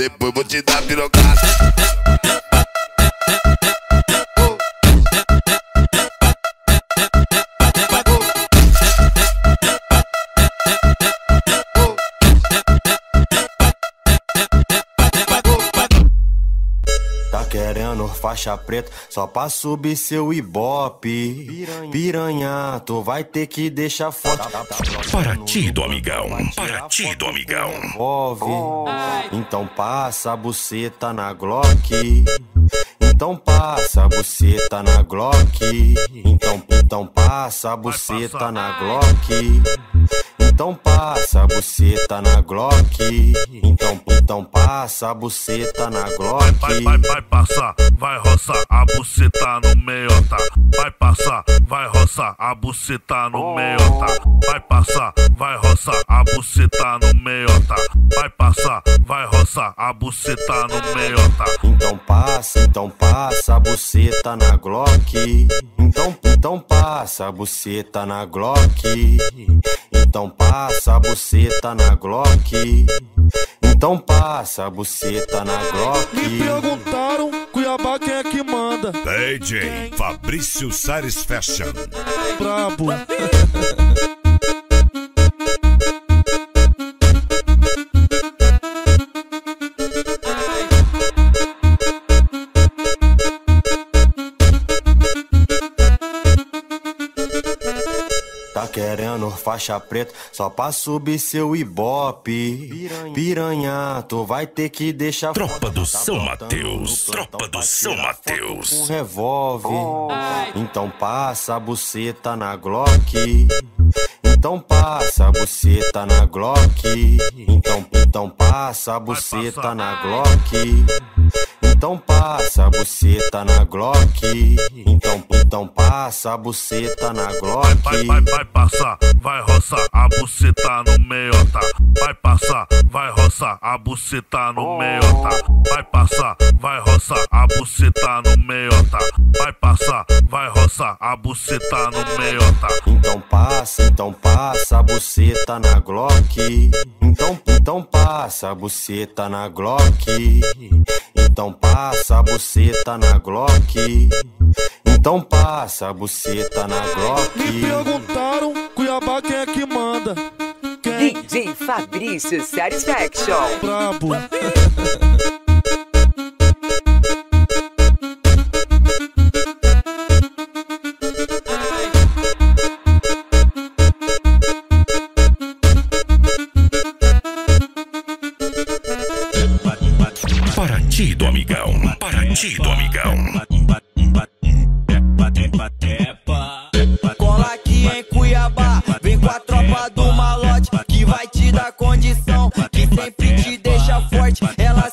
depois
vou te dar pirocada.
Querendo faixa preta só pra subir seu ibope. Piranha, tu vai ter que deixar forte.
Partido, amigão. Partido, amigão.
Envolve. Então passa a buceta na Glock. Então passa a buceta na Glock. Então, então passa a buceta na Glock. Então passa a buceta na Glock. Então, então passa a buceta na Glock.
Vai, vai, vai passar, vai roçar a buceta no meiota. Vai passar, vai roçar a buceta no meiota. Vai passar, vai roçar a buceta no meiota. Vai passar, vai roçar a buceta no meiota.
Então passa, então passa a buceta na Glock. Então, então passa a buceta na Glock. Então passa a buceta na Glock. Então passa a buceta na Glock.
Me perguntaram, Cuiabá, quem é que manda?
DJ Fabrício Sares Fashion.
Brabo.
querendo faixa preta só pra subir seu ibope. Piranha, tu vai ter que deixar
Tropa do São Mateus. Tropa do São
um
Mateus.
revólver. Então passa a buceta na Glock. Então passa a buceta na Glock. Então, então passa a buceta na Glock. Então passa a buceta na Glock. Então, então passa a buceta na Glock.
Vai, vai, vai passar, vai roçar a buceta no meiota. Vai passar, vai roçar a buceta no meiota. Vai passar, vai roçar a buceta no meiota. Vai passar, vai roçar a buceta no meiota.
Então passa, então passa a buceta na Glock. Então, então passa a buceta na Glock. Então passa a buceta na Glock. Então passa a buceta na Glock.
Me perguntaram, Cuiabá, quem é que manda?
DJ Fabrício Satisfaction.
Brabo.
Partido, amigão. Partido, amigão.
Cola aqui em Cuiabá, vem com a tropa do malote que vai te dar condição, que sempre te deixa forte. Ela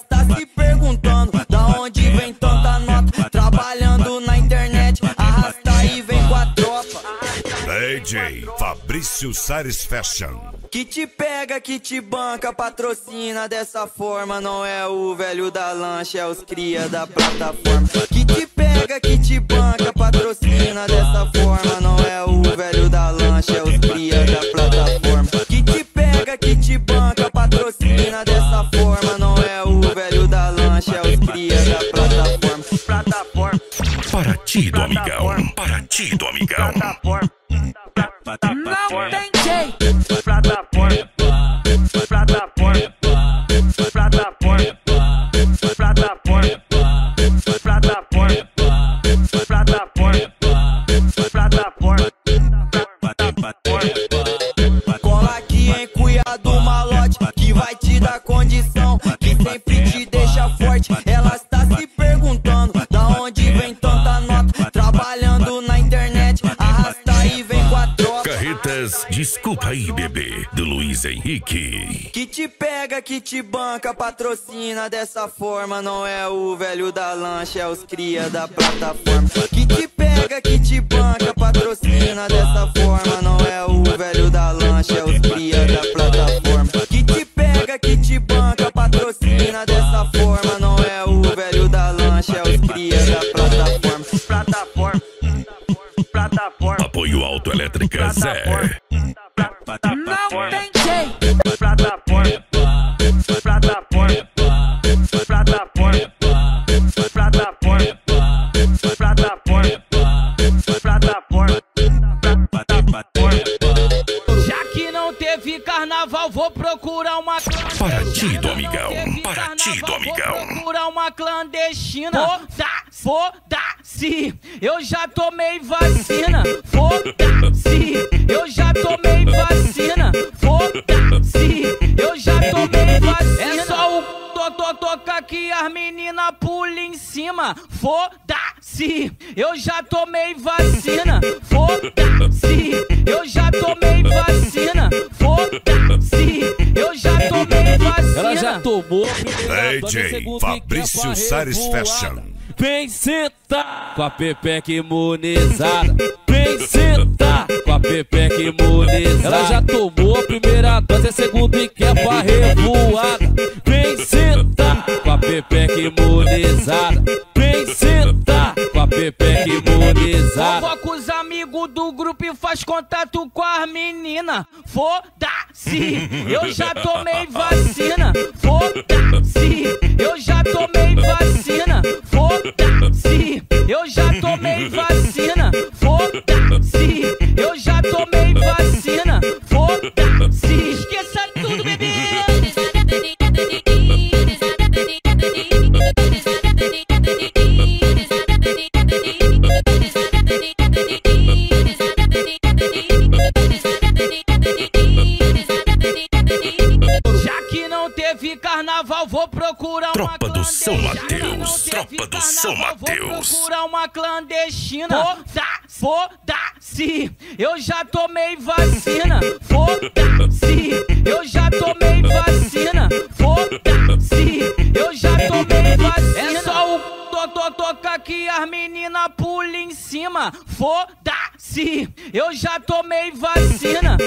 Fabrício Sares Fashion.
Que te pega, que te banca, patrocina dessa forma. Não é o velho da lancha, é os cria da plataforma. Que te pega, que te banca, patrocina dessa forma. Não é o velho da lancha, é os cria da plataforma. Que te pega, que te banca, patrocina dessa forma. Não é o velho da lancha, é os cria da plataforma. Plataforma.
Partido, amigão. Partido, amigão.
Banca, patrocina dessa forma. Não é o velho da lancha, é os cria da plataforma. Que te pega, que te banca, patrocina dessa forma. Não é o velho da lancha, é os cria da plataforma. Que te pega, que te banca, patrocina dessa forma. Não é o velho da lancha, é os cria da plataforma. Plataforma. Plataforma.
Apoio Autoelétrica Zé.
Não tem jeito. Plataforma. Plataforma.
Procurar uma
Partido, amigão. Partido, amigão.
procurar uma clandestina. Foda-se, foda-se, eu já tomei vacina. Foda-se, eu já tomei vacina. Foda-se, eu já tomei que as meninas pulam em cima. Foda-se, eu já tomei vacina. Foda-se, eu já tomei vacina. Foda-se, eu já tomei vacina.
Ela já tomou
DJ Fabrício Sares. Fashion.
Vem sentar com a pepeca imunizada. Vem sentar com a pepeca imunizada. Ela já tomou a primeira dose, a segunda e quer pra revoada. Imunizada. Vem sentar com a pepeca imunizada.
Convoca os amigos do grupo e faz contato com as meninas. Foda-se, eu já tomei vacina. Foda-se, eu já tomei vacina. Foda-se, eu já tomei vacina. Foda-se, carnaval, vou procurar uma
Tropa do São Mateus. Tropa do São Mateus.
procurar uma clandestina. Foda-se, eu já tomei vacina. Foda-se, eu já tomei vacina. Foda-se, eu já tomei vacina. É só o to to toca que as meninas pulam em cima. Foda-se, eu já tomei vacina.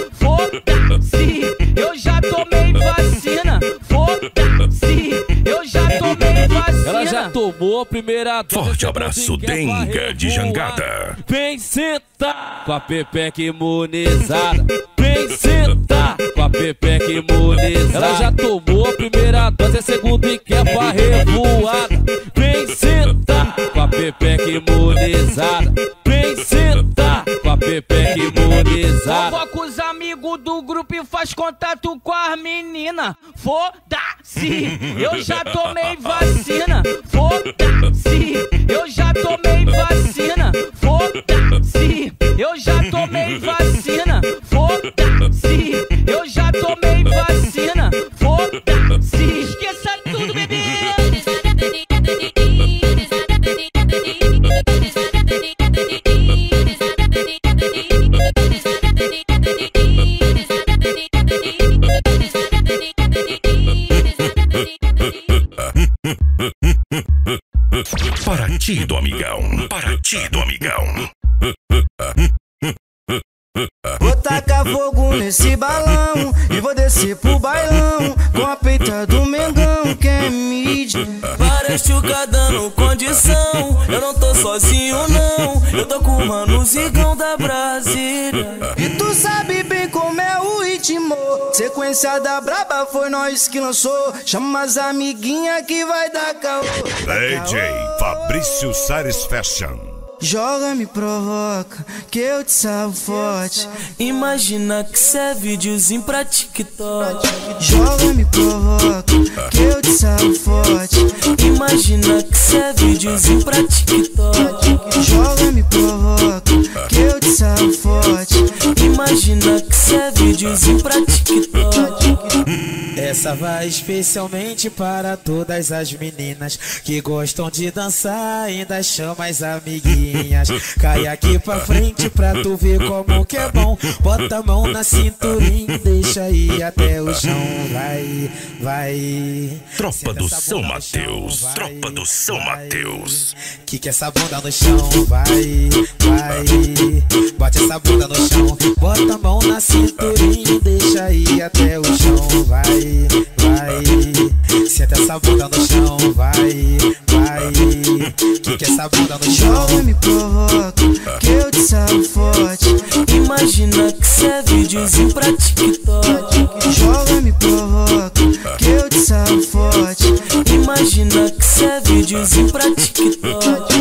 Primeira dose.
Forte abraço, Denga de Jangada.
Vem sentar com a pepeca imunizada. Vem sentar com a pepeca imunizada. Ela já tomou a primeira dose, a segunda e quer pra revoada. Vem sentar com a pepeca imunizada.
Contato com as meninas. Foda-se, eu já tomei vacina. Foda-se,
Partido, amigão. Partido, amigão.
Vou tacar fogo nesse balão e vou descer pro bailão com a peita do Mengão que é mídia.
Várias chuca dando condição. Eu não tô sozinho, não. Eu tô com o mano Zigão da Brasília.
E tu sabe é o ritmo. Sequência da braba foi nós que lançou. Chama as amiguinha que vai dar caô.
DJ Fabrício Sares Fashion.
Joga, me provoca, que eu te salvo forte.
Imagina que cê é videozinho pra TikTok.
Joga, me provoca, que eu te salvo forte.
Imagina que cê é videozinho pra TikTok.
Joga, me provoca, que eu te salvo forte.
Imagina que cê é videozinho pra TikTok.
É Essa vai especialmente para todas as meninas que gostam de dançar, ainda chama as amiguinhas. Cai aqui pra frente pra tu ver como que é bom. Bota a mão na cinturinha e deixa ir até o chão. Vai, vai.
Tropa do São Mateus, tropa do São Mateus.
Que que essa bunda no chão, vai, vai. Bote essa bunda no chão, bota a mão na cinturinha e deixa ir até o chão, vai, vai. Senta essa bunda no chão, vai, vai. Que que essa bunda no chão?
Joga, me provoca, que eu te salvo forte. Imagina que cê é videozinho pra TikTok. Joga, me provoca, que eu te salvo forte. Imagina que cê é videozinho pra TikTok.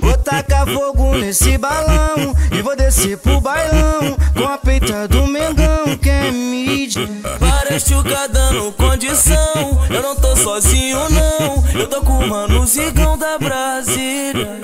Vou tacar fogo nesse balão e vou descer pro bailão com a peita do Mengão, quer me Várias chucas dando condição, eu não tô sozinho não, eu tô com o mano Zigão da Brasília.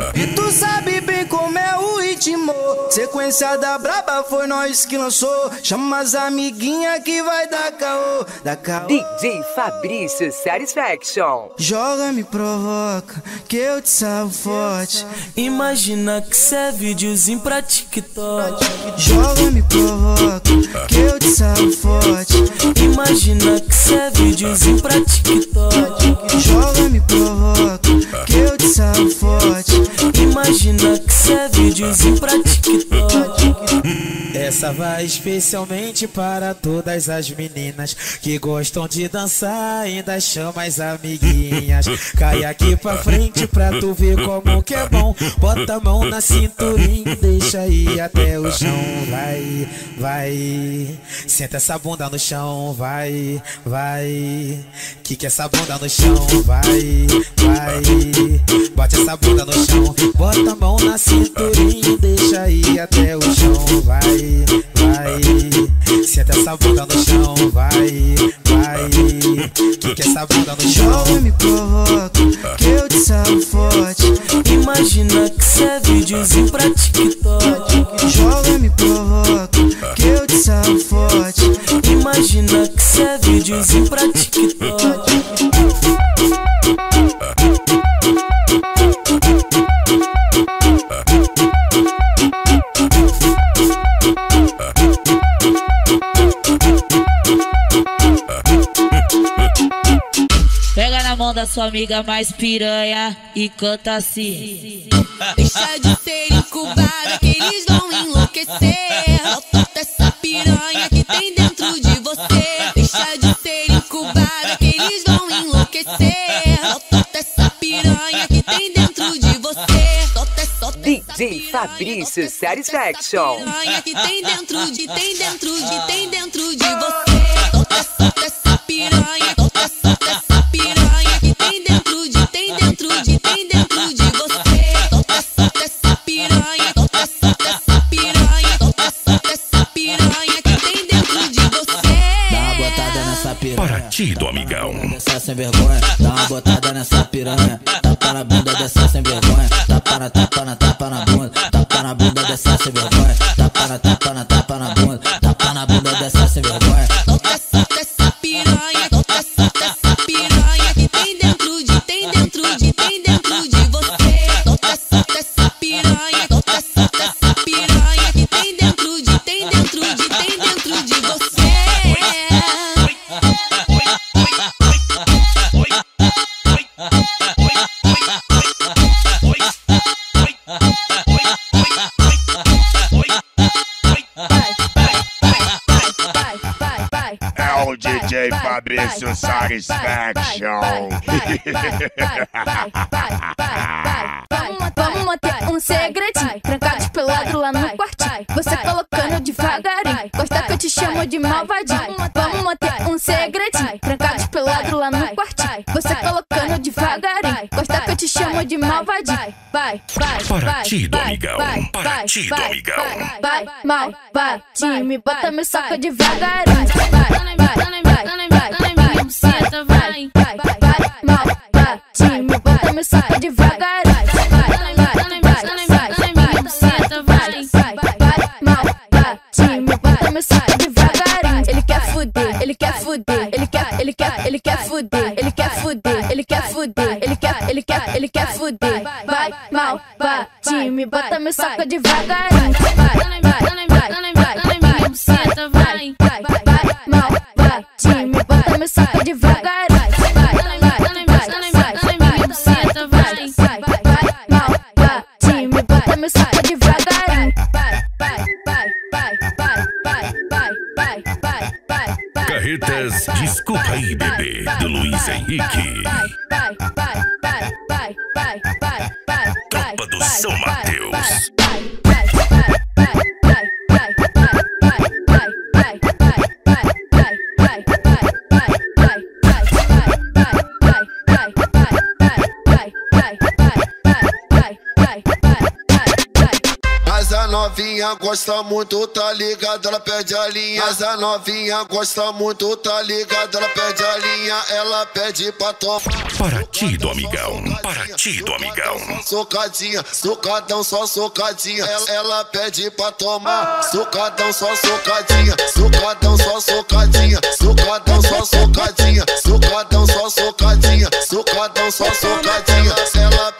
É o ritmo, sequência da braba foi nós que lançou, chama as amiguinha que vai dar caô, dar caô.
DJ Fabrício Satisfaction.
Joga, me provoca, que eu te salvo forte. Imagina que cê é videozinho pra TikTok. Joga, me provoca, que eu te salvo forte. Imagina que cê é videozinho pra TikTok. Joga, me provoca, que eu te salvo forte. Imagina que cê é pra TikTok.
Essa vai especialmente para todas as meninas que gostam de dançar, ainda chama as amiguinhas. Cai aqui pra frente pra tu ver como que é bom. Bota a mão na cinturinha deixa ir até o chão. Vai, vai. Senta essa bunda no chão, vai, vai. Que que essa bunda no chão, vai, vai. Bote essa bunda no chão, bota a mão na cinturinha deixa ir até o chão, vai, vai. Senta essa bunda no chão, vai, vai. Que que essa bunda no chão?
Joga, me provoca, que eu te salvo forte. Imagina que cê é videozinho pra TikTok. Joga, me provoca, que eu te salvo forte. Imagina que cê é videozinho pra TikTok.
Na mão da sua amiga mais piranha e canta assim.
Deixa de ser incubada que eles vão enlouquecer. Solta essa piranha que tem dentro de você. Deixa de ser incubada que eles vão enlouquecer. Solta essa piranha que tem dentro de você.
DJ Fabrício Satisfaction.
piranha que tem dentro de, tem dentro de, tem dentro de você. Solta, solta essa piranha, solta, solta essa tem dentro de, tem dentro de, tem dentro de você. Solta, solta essa piranha, solta, solta essa piranha, solta, solta essa piranha que tem dentro de você.
Dá uma botada nessa piranha.
Partido, amigão.
Dessa sem vergonha, dá uma botada nessa piranha. Tapa na bunda dessa sem vergonha. Tapa na tapa na tapa na bunda. Tapa na bunda dessa sem vergonha. Tapa na tapa
Fabrício Satisfaction.
Vamos manter um segredinho, trancado de pelado lá no quartinho. Você colocando devagarinho, gosta que eu te chamo de malvadinho. Vamos manter um segredinho, trancado de pelado lá no quartinho. Você colocando devagarinho, Tá que eu te chamo de malvadinho. Vai, vai, vai,
para
ti,
domingão.
Para ti,
domingão.
Vai, malvadinho, me bota meu saco devagar, Vai, vai, vai, vai, vai, vai, vai,
vai, vai, malvadinho, me bota meu saco devagar. Quer, ele quer, fuder, ele quer fuder, ele quer fuder, ele quer, ele quer, ele quer fuder. Vai, mal, vai, time, bota meu saco devagarinho. Vai, vai, vai, vai, vai, vai, buceta, vai, vai, vai, mal, vai, time, bota meu saco devagarinho.
Carretas Desculpa aí, bebê, do Luiz Henrique. Tropa do São Mateus.
Novinha gosta muito, tá ligado? Ela perde a linha. Mas a novinha gosta muito, tá ligado? Ela perde a linha. Ela pede pra tomar.
Partido, amigão. Partido, amigão.
Socadinha, socadão, só socadinha. Ela, ela pede pra tomar. Socadão, só socadinha. Socadão, só socadinha. Socadão, só socadinha. Socadão, só socadinha. Socadão, só socadinha. Ela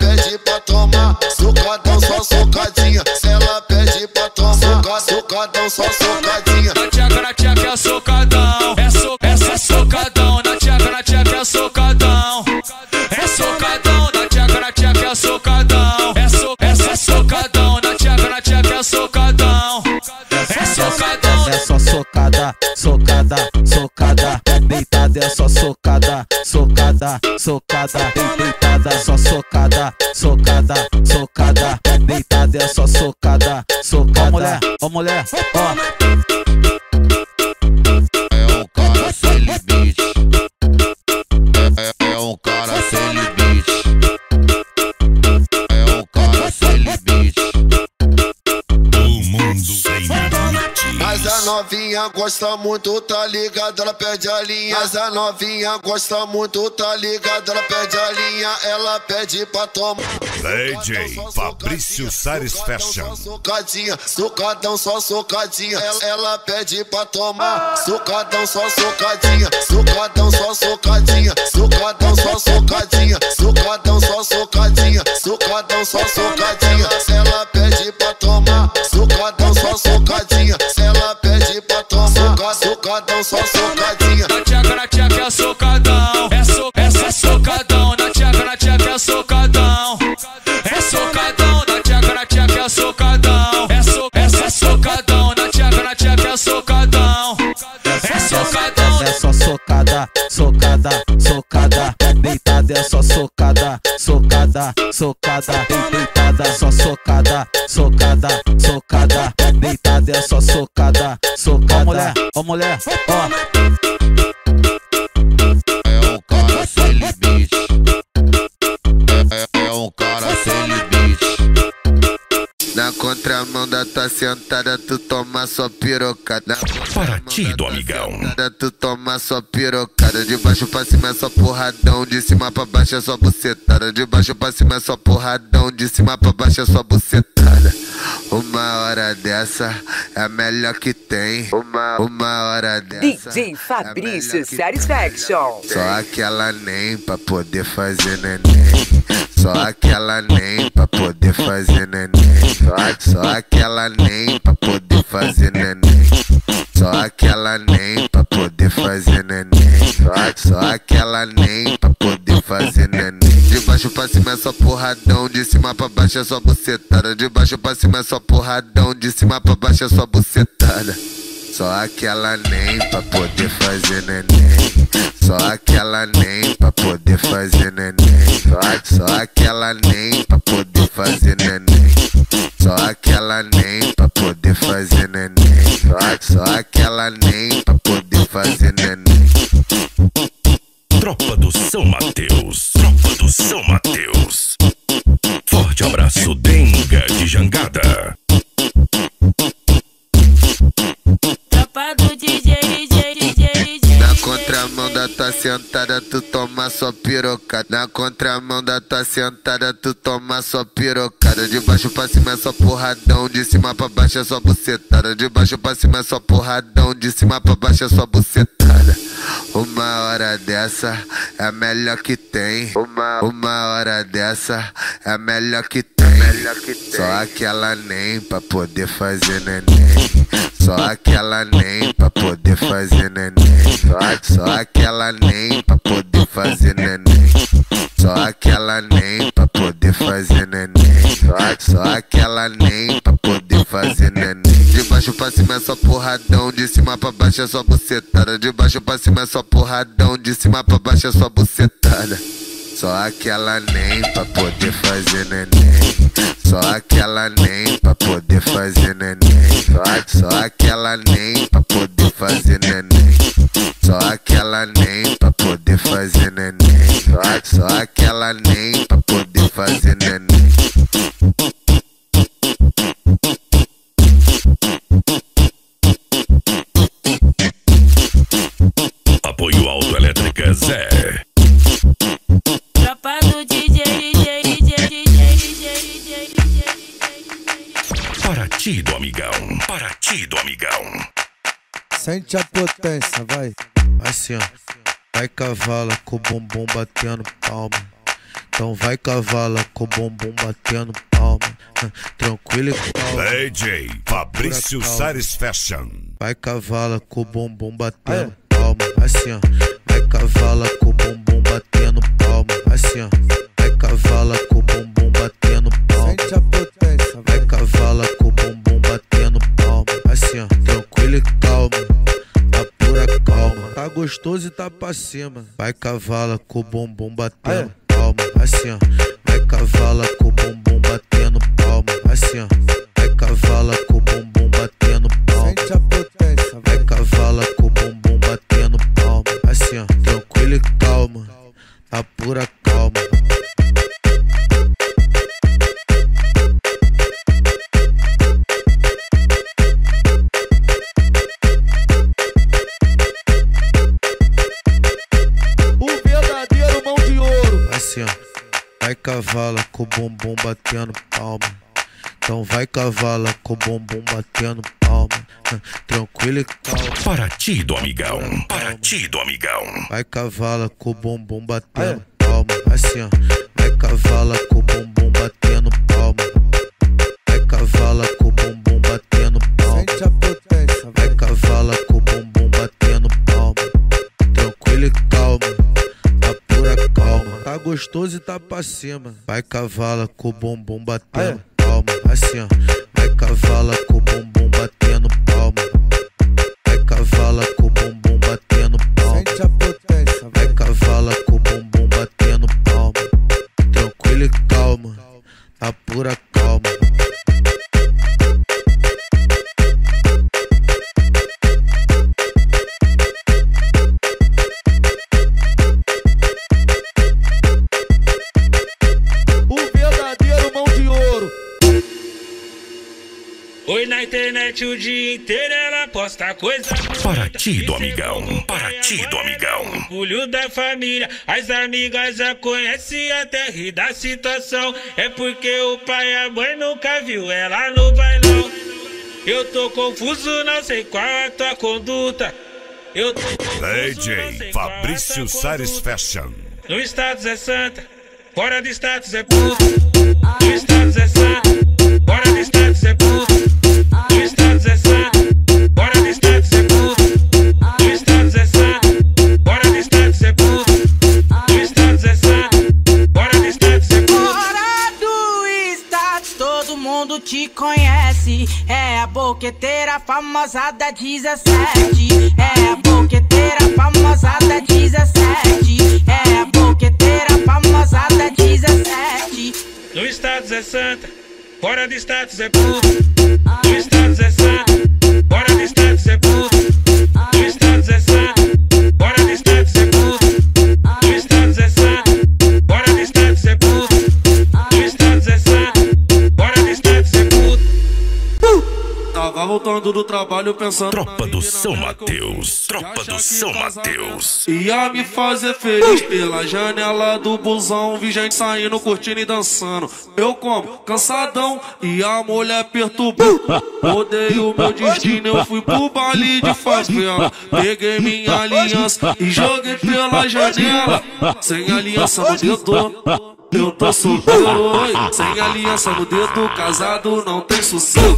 só socadinha.
Na tcheca, na tcheca é socadão. É so, essa é socadão. Na tcheca, na tcheca é socadão. É socadão. Na tcheca, na tcheca é socadão. É so, essa é socadão. Na tcheca, na tcheca é socadão. É socadão.
É só socada, socada, socada. Deitada é só socada, socada, socada. Deitada só socada, socada, socada. É só socada, socada. Ó mulher, ó mulher, ó.
Novinha gosta muito, tá ligado? Ela perde a linha. Mas a novinha gosta muito, tá ligado? Ela perde a linha. Ela pede pra tomar.
DJ Fabrício Sares Fashion.
Socadinha, socadão, só socadinha. Ela, ela pede pra tomar. Socadão, só socadinha. Socadão, só socadinha. Socadão, só socadinha. Socadão, só socadinha. Socadão, só socadinha. Ela
socada, socada. Deitada é só socada, socada, socada. Deitada só socada, socada, socada. Deitada é só socada, socada. Ó mulher, ó mulher, ó.
Na contramão da tua sentada, tu toma sua pirocada.
Partido, amigão.
Sentada, Tu toma sua pirocada. De baixo pra cima é só porradão. De cima pra baixo é só bucetada. De baixo pra cima é só porradão. De cima pra baixo é só bucetada. Uma hora dessa é a melhor que tem. Uma, uma hora dessa.
DJ Fabrício Satisfaction.
Só aquela nem pra poder fazer neném. Só aquela nem pra poder fazer neném. Só, só aquela nem pra poder fazer neném. Só aquela nem pra poder fazer neném. Só, só aquela nem pra poder fazer neném. De baixo pra cima é só porradão. De cima pra baixo é só bucetada. De baixo pra cima é só porradão. De cima pra baixo é só bucetada. Só aquela nem pra poder fazer neném. Só aquela nem pra poder fazer neném. Só, aquela nem pra poder fazer neném. Só aquela nem pra poder fazer neném. Só, só aquela nem pra poder fazer neném.
Tropa do São Mateus. Tropa do São Mateus. Forte abraço, Denga de Jangada.
Da tua sentada, tu toma sua pirocada. Na contramão da tua sentada, tu toma sua pirocada. De baixo pra cima é só porradão, de cima pra baixo é só bucetada. De baixo pra cima é só porradão, de cima pra baixo é só bucetada. Uma hora dessa é a melhor que tem. Uma, uma hora dessa é a melhor que tem. Só aquela nem pra poder fazer neném. Só aquela nem pra poder fazer neném. Só aquela nem pra poder fazer neném. Só aquela nem pra poder fazer neném. Só aquela nem pra poder fazer neném. De baixo pra cima é só porradão, de cima pra baixo é só bucetada. De baixo pra cima é só porradão, de cima pra baixo é só bucetada. Só aquela nem pra poder fazer neném. Só aquela nem pra poder fazer neném. Só aquela nem pra poder fazer neném. Só aquela nem pra poder fazer neném. Só aquela nem pra poder fazer neném.
Sente a potência, vai. Assim, ó. Vai cavala com o bumbum batendo palma. Então vai cavala com o bumbum batendo palma. Tranquilo e calma.
DJ Fabrício. Sares Fashion.
Vai cavala com o bumbum batendo palma. Assim, ó. Vai cavala com o bumbum batendo palma. Assim, ó. Vai cavala com o bumbum batendo palma. Sente a potência, vai. cavala com o bumbum batendo palma. Assim, ó. Tranquilo e calma. Tá gostoso e tá pra cima. Vai cavala com o bumbum batendo palma. Assim, ó. Vai cavala com o bumbum batendo palma. Assim, ó. Vai cavala com o bumbum batendo palma. Sente a potência, vai cavala com o bumbum batendo palma. Assim, ó. Tranquilo e calma. Na pura calma. Vai cavala com o bumbum batendo palma. Então vai cavala com o bumbum batendo palma. Ah, Tranquilo e calma.
Partido, amigão. Partido, amigão.
Vai cavala com o bumbum batendo palma. Assim, ó. Vai cavala com o bumbum batendo palma. Vai cavala com o bumbum batendo palma. Sente a potência, vai cavala com o bumbum batendo palma. Tranquilo e calma. Gostoso e tá pra cima. Vai cavala com o bumbum batendo palma. Assim, ó. Vai cavala com o bumbum batendo palma. Vai cavala com o bumbum batendo palma. Sente a potência, vai cavala com o bumbum batendo palma. Tranquilo e calma, na pura
Oi na internet o dia inteiro ela posta coisa
Partido, amigão. Partido, amigão.
Orgulho da família, as amigas já conhecem até rir da situação. É porque o pai e a mãe nunca viu ela no bailão. Eu tô confuso, não sei qual a tua conduta. Eu tô confuso, não
DJ
sei qual a
Fabrício Sares. Fashion.
No status é santa, fora do status é puta. No status é santa, fora do status é puta.
Mundo te conhece. É a boqueteira famosa da 17. É a boqueteira famosa da 17. É a boqueteira famosa da 17.
No status é santa, fora do status é puta. No status é santa, fora do status é puta. No status é santa, fora do status é
voltando do trabalho pensando
Tropa do São Mateus, Tropa do São Mateus.
Ia me fazer feliz pela janela do busão Vi gente saindo, curtindo e dançando. Eu como, cansadão E a mulher perturbou Odeio meu destino Eu fui pro baile de favela. Peguei minha aliança E joguei pela janela. Sem aliança no dedo eu tô solteiro, sem aliança no dedo, casado não tem sossego.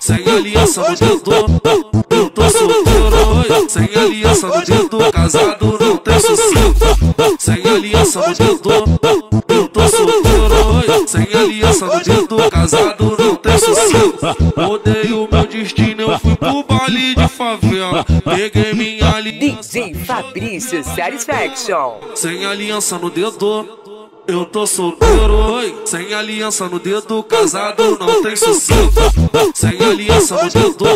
Sem aliança no dedo, eu tô solteiro, sem aliança no dedo, casado não tem sossego. Sem aliança no dedo, eu tô solteiro, sem aliança no dedo, casado não tem sossego. Odeio meu destino, eu fui pro baile de favela, peguei minha aliança.
DJ Fabrício Satisfaction.
Sem aliança no dedo. Eu tô solteiro, sem aliança no dedo, casado não tem sossego. Sem aliança no dedo,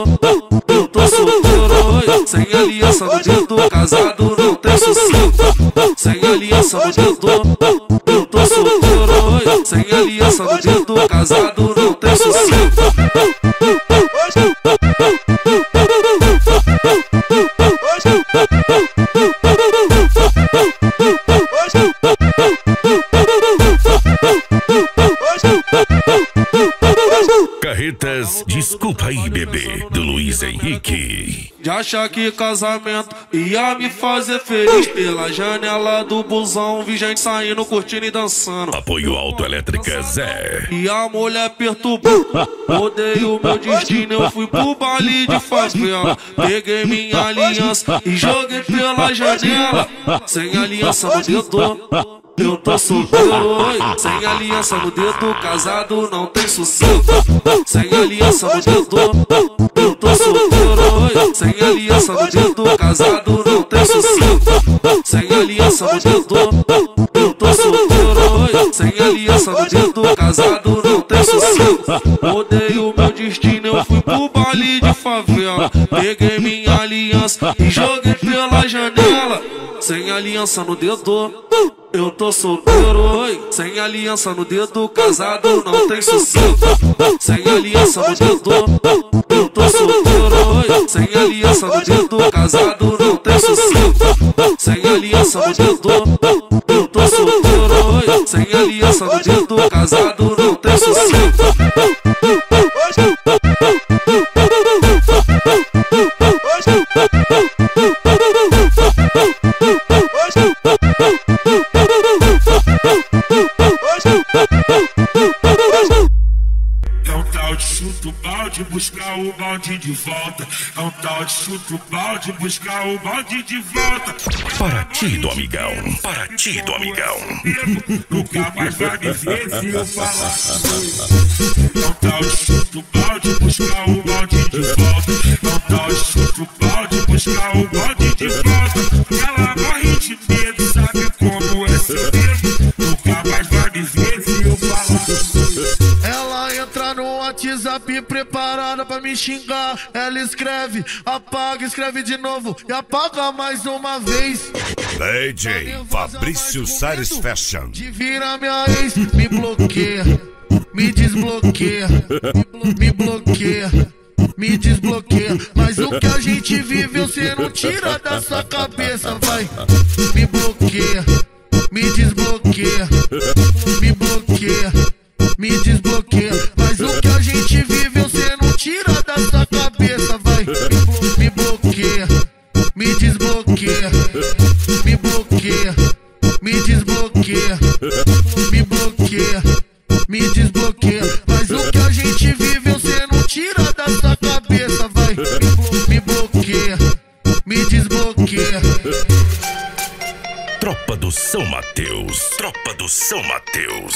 eu tô solteiro, sem aliança no dedo, casado não tem sossego. Sem aliança no dedo, eu tô solteiro, sem aliança no dedo, casado não tem sossego.
Carretas Desculpa aí, bebê, do Luiz Henrique.
De achar que casamento ia me fazer feliz Pela janela do busão vi gente saindo, curtindo e dançando.
Apoio Autoelétrica Zé.
E a mulher perturbou. Odeio meu destino, eu fui pro baile de favela. Peguei minha aliança e joguei pela janela. Sem aliança no dedo eu tô solteiro. Sem aliança no dedo, casado não tem sossego. Sem aliança no dedo, eu tô solteiro. Sem aliança no dedo, casado não tem sossego. Sem aliança no dedo, eu tô solteiro. Sem aliança no dedo, casado não tem sossego. Odeio meu destino, eu fui pro baile de favela. Peguei minha aliança e joguei pela janela. Sem aliança no dedo, eu tô solteiro. Sem aliança no dedo, casado não tem sossego. Sem aliança no dedo, eu tô solteiro. Sem aliança no dedo, casado não tem sossego. Sem aliança no dedo, eu tô solteiro. Sem aliança no dedo, casado não tem sossego.
Um tal de chuta o balde, buscar o balde de volta.
Para ti do amigão, para ti do amigão.
Nunca mais vai me ver se eu falar. Tal de chuta o balde, buscar o balde de volta. Tal de chuta o balde, buscar o balde
WhatsApp preparada pra me xingar. Ela escreve, apaga, escreve de novo e apaga mais uma vez.
DJ Fabrício Sares Fashion.
De vira minha ex, me bloqueia, me desbloqueia, me bloqueia. Me desbloqueia, mas o que a gente vive você não tira da sua cabeça, vai. Me bloqueia, me desbloqueia, me bloqueia, me desbloqueia. Desbloqueia, me bloqueia, me desbloqueia. Mas o que a gente vive você não tira da sua cabeça, vai. Me bloqueia, me desbloqueia.
Tropa do São Mateus, Tropa do São Mateus.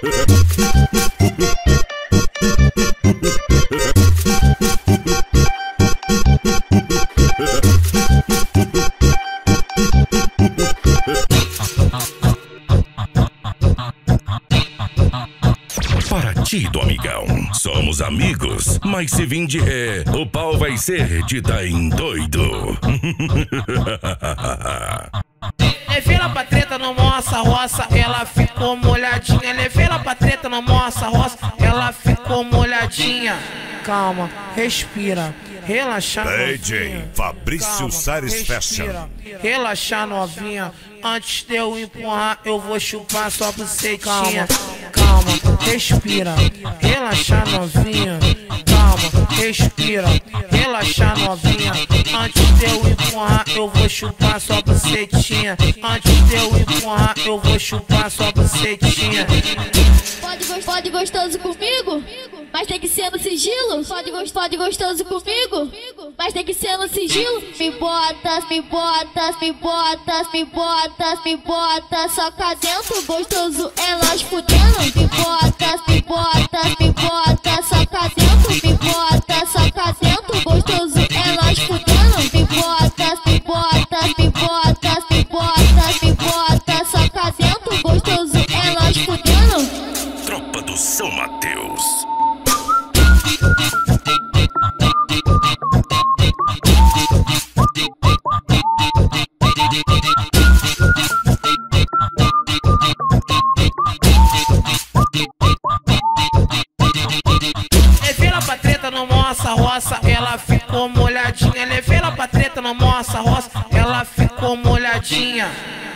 Para amigos, mas se vim de ré, o pau vai ser de dar em doido.
Levei ela pra treta no moça roça, ela ficou molhadinha. Levei ela pra
no moça roça, ela Calma, respira. Relaxa,
DJ
novinha.
Fabrício
Calma,
Sares
respira.
Fashion.
Relaxa, novinha. Antes de eu empurrar, eu vou chupar sua bucetinha. Calma, respira. Relaxa, novinha. Calma, respira. Relaxa, novinha. Antes de eu empurrar, eu vou chupar sua bucetinha. Antes de eu empurrar, eu vou chupar sua bucetinha.
Pode, pode gostoso comigo, mas tem que ser no sigilo. Pode, pode gostoso comigo, mas tem que ser no sigilo. Me botas, me botas, me botas, me botas, me botas. Só cá dentro gostoso, elas fudendo. Me botas, me botas, me botas. Só cá dentro, me cá dentro gostoso, elas fudendo. Me botas, me botas,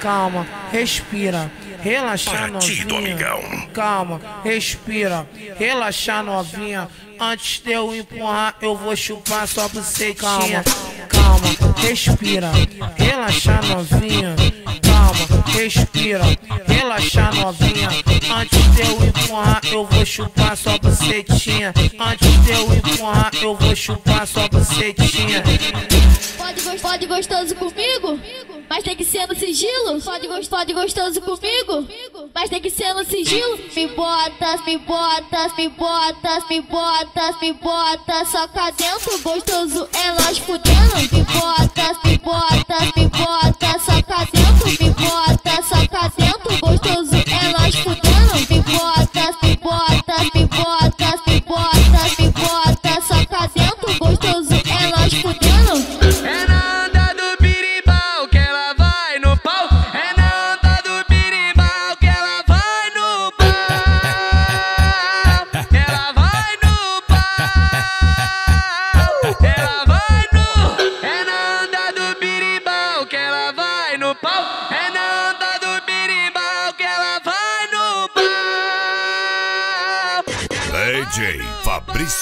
Calma, respira. Relaxa,
Partido,
novinha.
amigão.
Calma, respira. Relaxa, novinha. Antes de eu empurrar, eu vou chupar sua bucetinha. Calma, respira. Relaxa, novinha. Calma, respira. Relaxa, novinha. Antes de eu empurrar, eu vou chupar sua bucetinha. Antes de eu empurrar, eu vou chupar sua bucetinha.
Pode, pode gostoso comigo, mas tem que ser no sigilo. Pode, pode gostoso comigo, mas tem que ser no sigilo. Me botas, me botas, me botas, me botas, me botas. Só cá dentro gostoso, elas fudendo. Me botas, me botas, me botas. Só cá dentro, me botas, só cá dentro gostoso, elas fudendo. Me botas, me botas, me botas, me botas,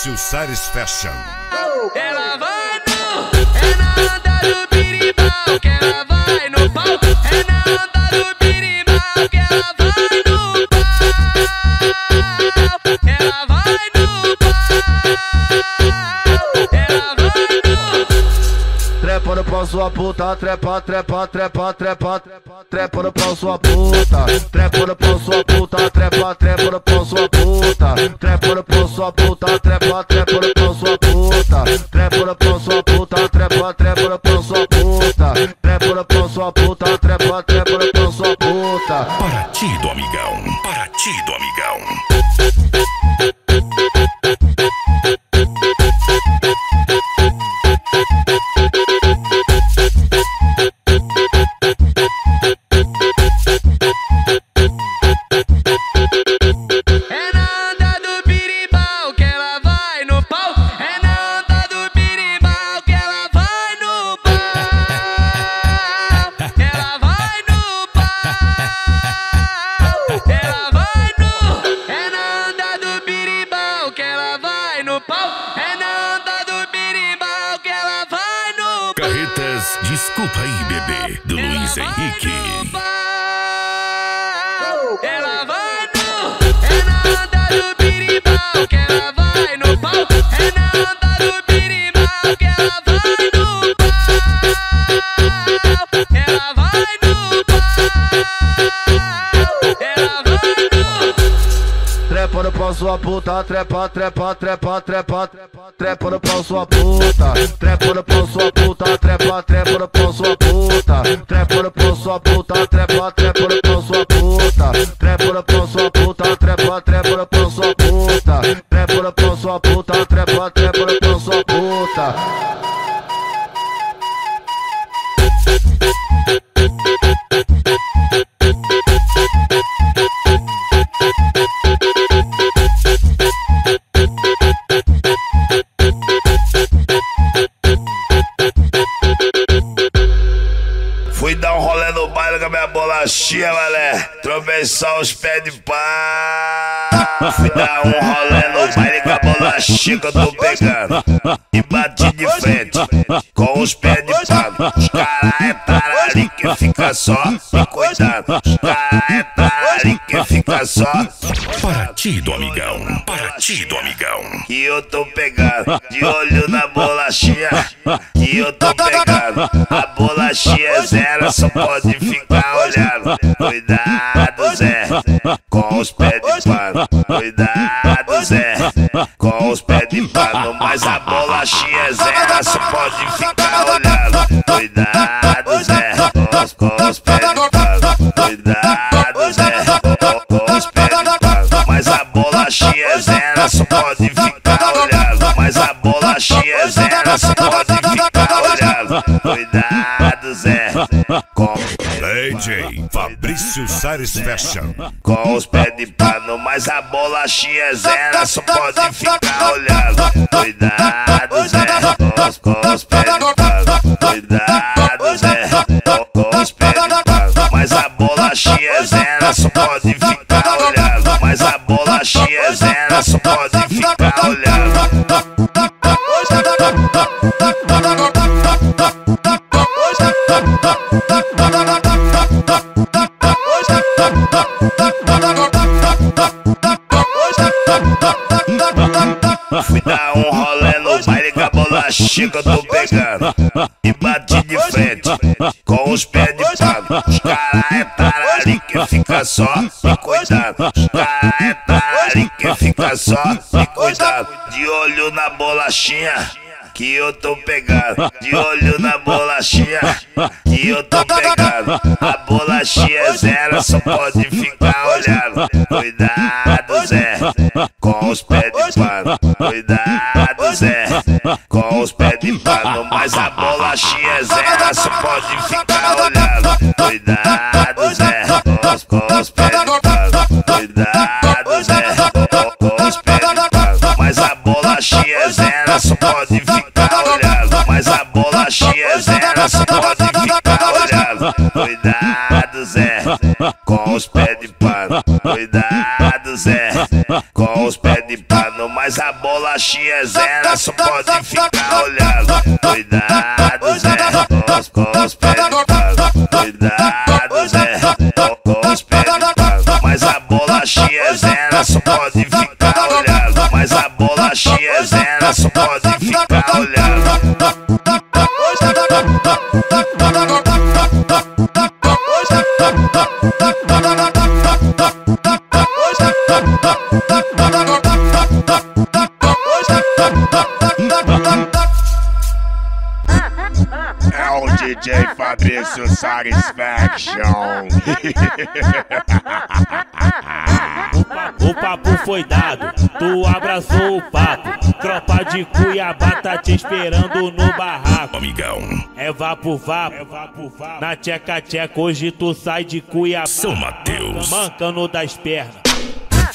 Fabrício Sares Fashion.
Ela vai no, é na do birimbau que ela vai no
sua puta, trepa, trepa, trepa, trepa, trepa no pau sua puta, trepa no pau sua puta, trepa, trepa no pau sua puta, trepa no pau sua puta, trepa, trepa no pau sua puta, trepa no pau sua puta, trepa, trepa no pau sua puta, trepa no pau sua puta, trepa, trepa no pau sua puta.
Partido, amigão. Partido, amigão.
Sua puta, trepa, trepa, trepa, trepa, trepa no pau sua puta, trepa no pau sua puta, trepa, trepa no pau sua puta, trepa no pau sua puta, trepa, trepa no pau sua puta, trepa no pau sua puta, trepa, trepa no pau sua puta, trepa no pau sua puta, trepa, trepa no pau sua puta.
Bolachinha, malé. Trovei só os pés de pá. Dar um rolê no baile com a bolachinha que eu tô pegando. E bati de frente com os pés de pá. Os cara é tarari que fica só me cuidando. Os cara é tarari que fica só.
Partido, amigão. Partido, amigão.
Que eu tô pegando de olho na bolachinha. Que eu tô pegando. A bolachinha é zero, só pode ficar olhando. Cuidado, Zé, com os pés de pano. Cuidado, Zé, com os pés de pano. Mas a bolachinha é zero, só pode ficar olhando. Cuidado, Zé, com os, com os pés de pano. Cuidado, com, os pés de pano. Mas a bolachinha é zero, só pode ficar olhando. Mas a bolachinha é zero, só pode ficar olhando. Cuidado, Zé, com
DJ Fabrício Fashion.
com os pés de pano, mas a bolachinha é zero, só pode ficar olhando. Cuidado, Zé, com os, com os pés de pano. Cuidado, Zé, com, os pés de pano, bolachinha zero, só pode ficar olhando. Mas a bolachinha zero, só pode ficar olhando. Fui dar um com a bolachinha que eu tô pegando. E bati de frente com os pés de pano. Os cara é tarari que fica só me cuidando. Os cara é tarari que fica só me cuidando. De olho na bolachinha. Que eu tô pegando, de olho na bolachinha, que eu tô pegando. A bolachinha é zero, só pode ficar olhando. Cuidado, Zé, com os pés de pano. Cuidado, Zé, com os pés de pano. Mas a bolachinha é zero, só pode ficar olhando. Cuidado, Zé, com os, pés de pano. Cuidado, Zé, com os pés de pano. Bolachinha zero, só pode ficar olhando. Mas a bolachinha zero, só pode ficar olhando. Cuidado, Zé, com os pés de pano. Cuidado, Zé, com os pés de pano. Mas a bolachinha zero, só pode ficar olhando. Cuidado, Zé, com os, pés de pano. Cuidado, Zé, com, os pés de pano. Mas a bolachinha zero, só pode ficar a bolachinha é zero, só pode ficar olhando. DJ Fabrício Satisfaction.
O papo foi dado, tu abraçou o papo. Tropa de Cuiabá tá te esperando no barraco.
Amigão.
É vapo vapo, na tcheca tcheca, hoje tu sai de Cuiabá.
São Mateus.
Mancando das pernas.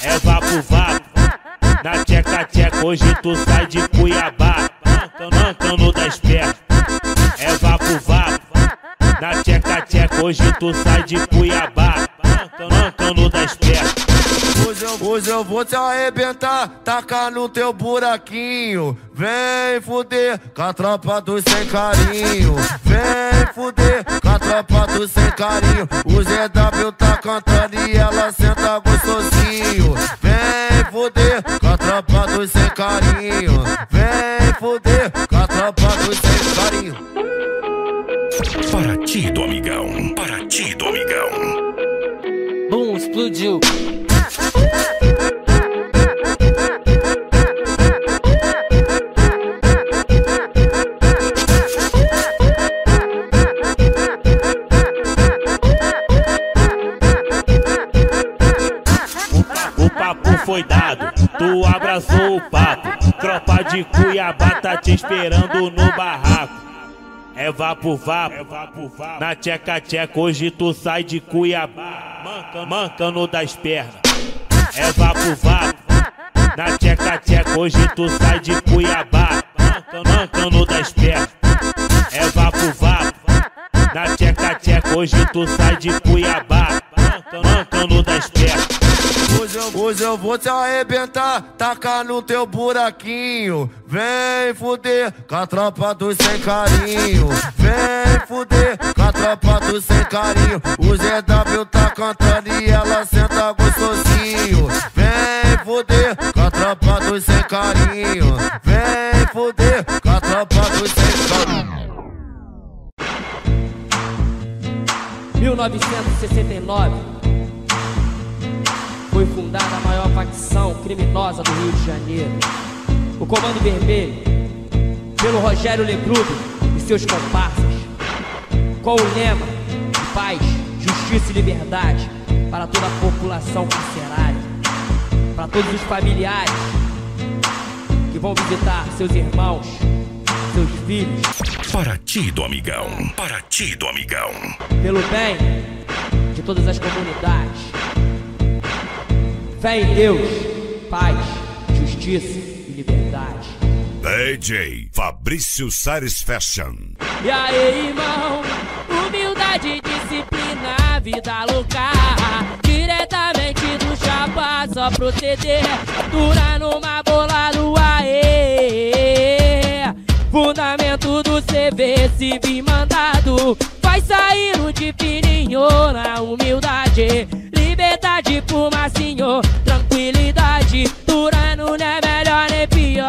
É vapo vapo, na tcheca tcheca, hoje tu sai de Cuiabá. Mancando, mancando das pernas. É vapo vapo, na tcheca tcheca, hoje tu sai de Cuiabá. Mancando, das pernas.
Hoje eu, hoje eu vou te arrebentar, tacar no teu buraquinho. Vem fuder com a tropa do sem carinho. Vem fuder com a tropa do sem carinho. O ZW tá cantando e ela senta gostosinho. Vem fuder com a tropa do sem carinho. Vem fuder
Partido, amigão. Partido, amigão.
Bum, explodiu.
O papo foi dado, tu abraçou o papo. Tropa de Cuiabá tá te esperando no barraco. É vapo vapo, na tcheca tcheca, hoje tu sai de Cuiabá. Manca, mancando das pernas. É vapo vapo, na tcheca tcheca, hoje tu sai de Cuiabá. Manca, mancando das pernas. É vapo vapo, na tcheca tcheca, hoje tu sai de Cuiabá.
esperto.
Hoje hoje eu vou te arrebentar, tacar no teu buraquinho. Vem fuder com a tropa dos sem carinho. Vem fuder com a tropa dos sem carinho. O ZW tá cantando e ela senta gostosinho. Vem fuder com a tropa dos sem carinho. Vem fuder com a tropa dos sem carinho.
1969 facção criminosa do Rio de Janeiro, o Comando Vermelho, pelo Rogério Legrudo e seus comparsas, com o lema de paz, justiça e liberdade para toda a população carcerária, para todos os familiares que vão visitar seus irmãos, seus filhos,
Para ti do amigão. Para ti do amigão.
pelo bem de todas as comunidades. Fé em Deus, paz, justiça e liberdade.
DJ Fabrício Sares Fashion.
E aí, irmão, humildade, disciplina, vida louca. Diretamente do chapa, só proceder. Dura numa bola do aê. Fundamento do CV, se vir mandado. Vai sair o de fininho na humildade. Liberdade por macinho, tranquilidade. Durano não é melhor nem pior.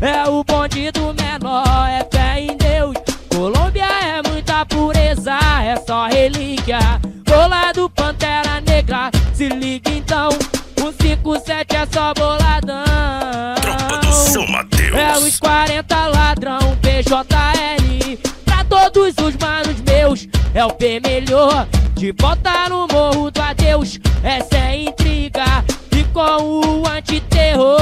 É o bonde do menor, é fé em Deus. Colômbia é muita pureza, é só relíquia. Bola do Pantera Negra, se liga então. O 57 é só boladão.
Tropa do São Mateus.
É os 40 ladrão, PJL. Pra todos os manos meus, é o P melhor. De volta no morro do adeus, essa é intriga. E com o antiterror,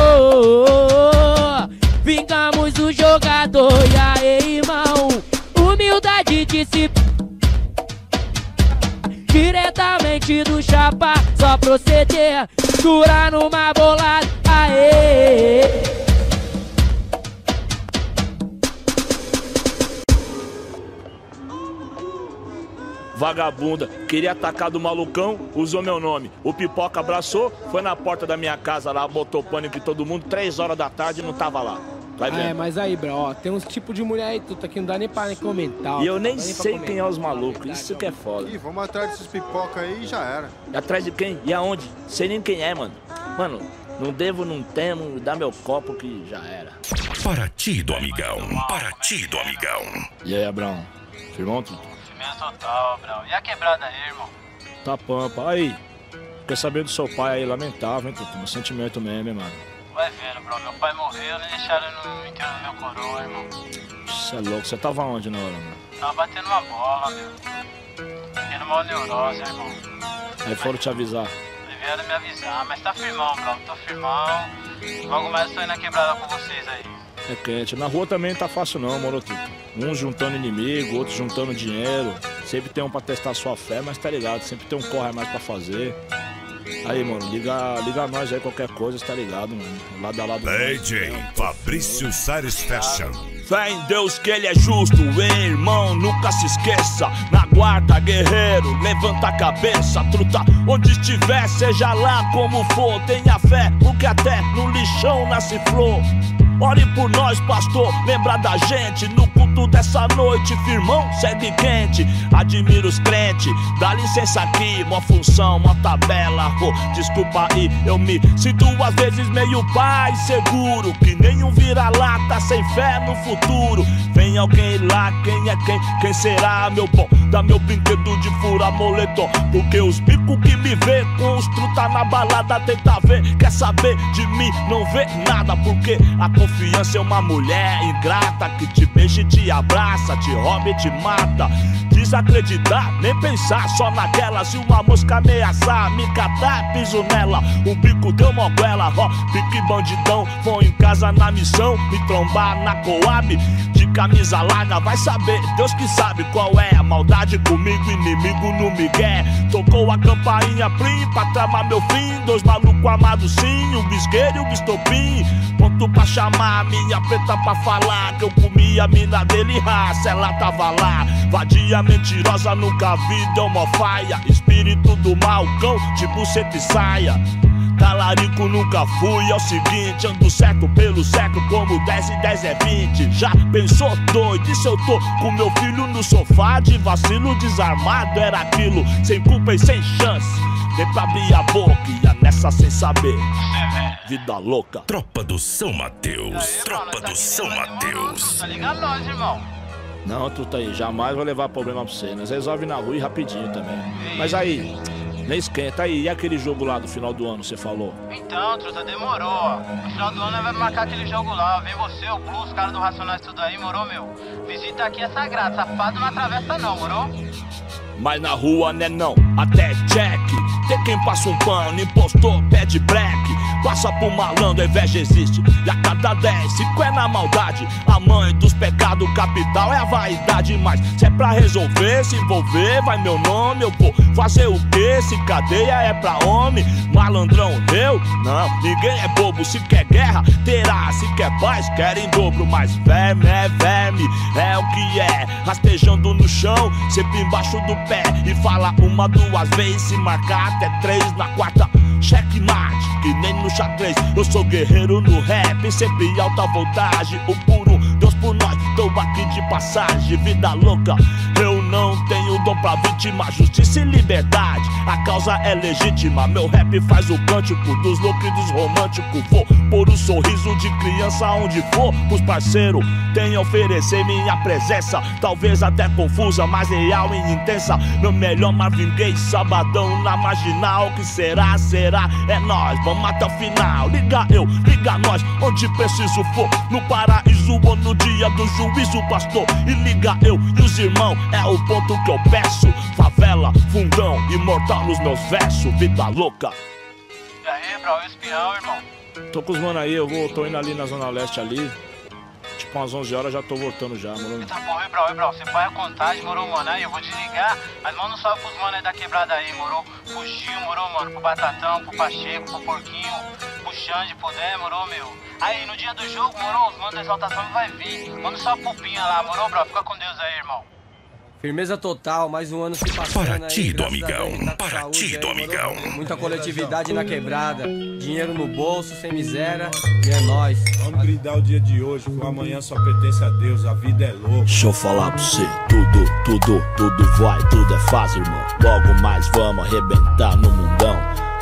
vingamos o jogador. E aí, irmão, humildade de se Diretamente do chapa, só proceder. Dura numa bolada, aê.
Vagabunda, queria atacar do malucão, usou meu nome. O pipoca abraçou, foi na porta da minha casa lá, botou pânico em todo mundo, três horas da tarde e não tava lá. Vai
Ah, é, mas aí, bro, ó, tem uns tipos de mulher aí, tudo aqui, não dá nem pra nem comentar. ó,
E eu nem sei
comentar.
quem é os malucos, isso que é foda.
Ih, vamos atrás desses pipoca aí e já era.
E atrás de quem? E aonde? Sei nem quem é, mano. Mano, não devo, não temo, dá meu copo que já era.
Para ti do amigão. Para ti do amigão.
E aí, Abraão? Firmão, tudo?
Total, Brau. E a quebrada aí, irmão?
Tá pampa. Aí, quer saber do seu pai aí, lamentável, hein, Tutu? Meu sentimento mesmo, hein, mano.
Vai vendo, Brau. Meu pai morreu, não deixaram no enterro do meu coroa, irmão.
Você é louco, você tava onde na hora, mano?
Tava batendo uma bola, meu. Tendo uma neurose, irmão.
Aí foram te avisar.
Vieram me avisar, mas tá firmão, Brau. Tô firmão. Logo mais eu tô indo na quebrada com vocês aí.
É quente. Na rua também tá fácil não, Tutu. Uns juntando inimigo, outros juntando dinheiro. Sempre tem um pra testar sua fé, mas tá ligado, sempre tem um corre mais pra fazer. Aí, mano, liga, liga nós aí qualquer coisa, tá ligado, mano. Lado a lado.
DJ Fabrício Sares Fashion.
Fé em Deus que ele é justo, hein, irmão, nunca se esqueça. Na guarda, guerreiro, levanta a cabeça, truta. Onde estiver, seja lá como for, tenha fé, porque até no lixão nasce flor. Ore por nós, pastor, lembra da gente no culto dessa noite, firmão, segue quente. Admiro os crentes, dá licença aqui, uma função, uma tabela. Oh, desculpa aí, eu me sinto às vezes meio pai seguro, que nenhum vira-lata sem fé no futuro. Vem alguém lá, quem é quem? Quem será, meu bom? Dá meu brinquedo de fura moletom, porque os bicos que me vê com os truta na balada tenta ver, quer saber de mim, não vê nada, porque a confiança é uma mulher ingrata que te beija e te abraça, te rouba e te mata. Desacreditar, nem pensar só naquela. Se uma mosca ameaçar, me catar, piso nela. O bico deu moguela, ó, pique bandidão. Vou em casa na missão, me trombar na coab. De camisa larga, vai saber, Deus que sabe qual é a maldade comigo, inimigo no migué. Tocou a campainha plim pra tramar meu fim. Dois malucos amados sim, o bisqueiro e o bistopim. Pra chamar minha preta pra falar que eu comi a mina dele raça, ela tava lá. Vadia mentirosa, nunca vi, deu uma faia. Espírito do mal, cão, tipo seta e saia. Talarico nunca fui, é o seguinte, ando certo pelo certo, como 10 e 10 é 20. Já pensou doido? E se eu tô com meu filho no sofá de vacilo desarmado? Era aquilo, sem culpa e sem chance. Dei pra abrir a boca e ia nessa sem saber. Vida louca.
Tropa do São Mateus. Tropa do São Mateus.
Tá ligado nós, irmão?
Não, tu tá aí, jamais vai levar problema pra você. Nós resolve na rua e rapidinho também. Mas aí, nem esquenta aí. E aquele jogo lá do final do ano, você falou?
Então, truta, demorou. No final do ano nós vai marcar aquele jogo lá. Vem você, o Blue, os caras do Racionais tudo aí, morou, meu? Visita aqui é sagrado, safado não atravessa não, morou?
Mas na rua né não, até Jack Tem quem passa um pano, impostor, pede black. Passa pro malandro, a inveja existe. E a cada 10, cinco é na maldade. A mãe dos pecados capital é a vaidade. Mas se é pra resolver, se envolver, vai meu nome Eu vou fazer o que? Se cadeia é pra homem Malandrão, eu? Não, ninguém é bobo Se quer guerra, terá. Se quer paz, quer em dobro. Mas verme é verme, é o que é. Rastejando no chão, sempre embaixo do pé E fala uma, duas vezes Se marcar até três na quarta. Checkmate, que nem no xadrez. Eu sou guerreiro no rap Sempre alta voltagem. O puro Deus por nós Tô aqui de passagem. Vida louca Eu dom pra vítima Justiça e liberdade. A causa é legítima. Meu rap faz o cântico Dos loucos e dos românticos. Vou pôr um sorriso de criança onde for. Os parceiros Tenho a oferecer minha presença. Talvez até confusa Mas real e intensa. Meu melhor Marvin Gaye Sabadão na marginal. Que será, será? É nós, vamos até o final. Liga eu, liga nós Onde preciso for. No paraíso ou no dia do juízo, pastor. E liga eu e os irmãos É o ponto que eu peço Favela, fundão, imortal nos meus versos Vida louca
E aí, bro, espião, irmão?
Tô com os mano aí, eu vou, tô indo ali na Zona Leste ali Tipo umas 11 horas já tô voltando já, mano
Tá bom, e bro, bro, você põe a contagem, morou, mano? Aí eu vou desligar, mas manda um salve pros mano aí da quebrada aí, morou? Pro Gil, morou, mano? Pro Batatão, pro Pacheco, pro Porquinho, pro Xande, pro Dé, morou, meu? Aí, no dia do jogo, morou, os manos da exaltação vai vir. Manda um salve pro Pinha lá, morou, bro? Fica com Deus aí, irmão.
Firmeza total, mais um ano se passando
Para
aí,
ti, do amigão.
Tá
Para ti, do amigão.
Muita coletividade na quebrada, dinheiro no bolso, sem miséria, e é nóis.
Vamos brindar o dia de hoje, que o amanhã só pertence a Deus, a vida é louca.
Deixa eu falar pra você, tudo, tudo, tudo vai, tudo é fácil, irmão. Logo mais vamos arrebentar no mundão.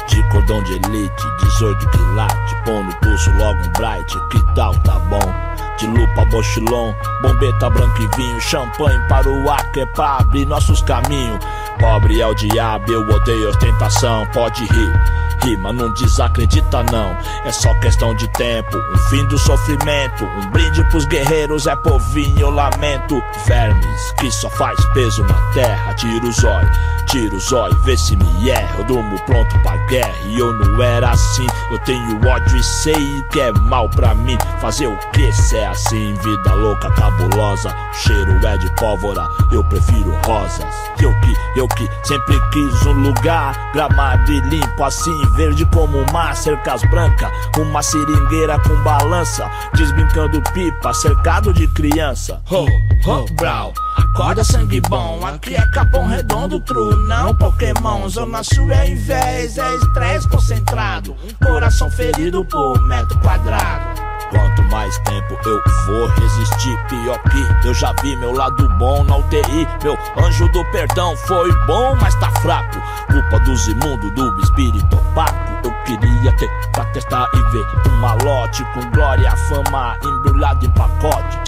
De cordão de elite, 18 quilates, põe no pulso logo um bright, que tal, tá bom? De lupa, mochilão, bombeta branco e vinho, champanhe para o ar, que pra abrir nossos caminhos. Pobre é o diabo, eu odeio ostentação, pode rir. Rima, não desacredita não, é só questão de tempo. Um fim do sofrimento, um brinde pros guerreiros, é povinho, lamento. Vermes que só faz peso na terra, tira o zóio, tira o zóio, vê se me erra. Eu durmo pronto pra guerra e eu não era assim. Eu tenho ódio e sei que é mal pra mim. Fazer o que se é assim? Vida louca, cabulosa, o cheiro é de pólvora, eu prefiro rosas. Eu que, eu que sempre quis um lugar gramado e limpo assim, verde como mar, cercas brancas, uma seringueira com balança, desbrincando pipa, cercado de criança. Ho, ho, brau. Acorda sangue bom, aqui é Capão Redondo, true, não Pokémon. Zona Sul é inveja, é estresse concentrado. Coração ferido por metro quadrado. Quanto mais tempo eu vou resistir, pior que eu já vi meu lado bom na UTI. Meu anjo do perdão foi bom, mas tá fraco. Culpa dos imundos, do espírito opaco. Eu queria ter pra testar e ver um malote com glória, fama embrulhado em pacote.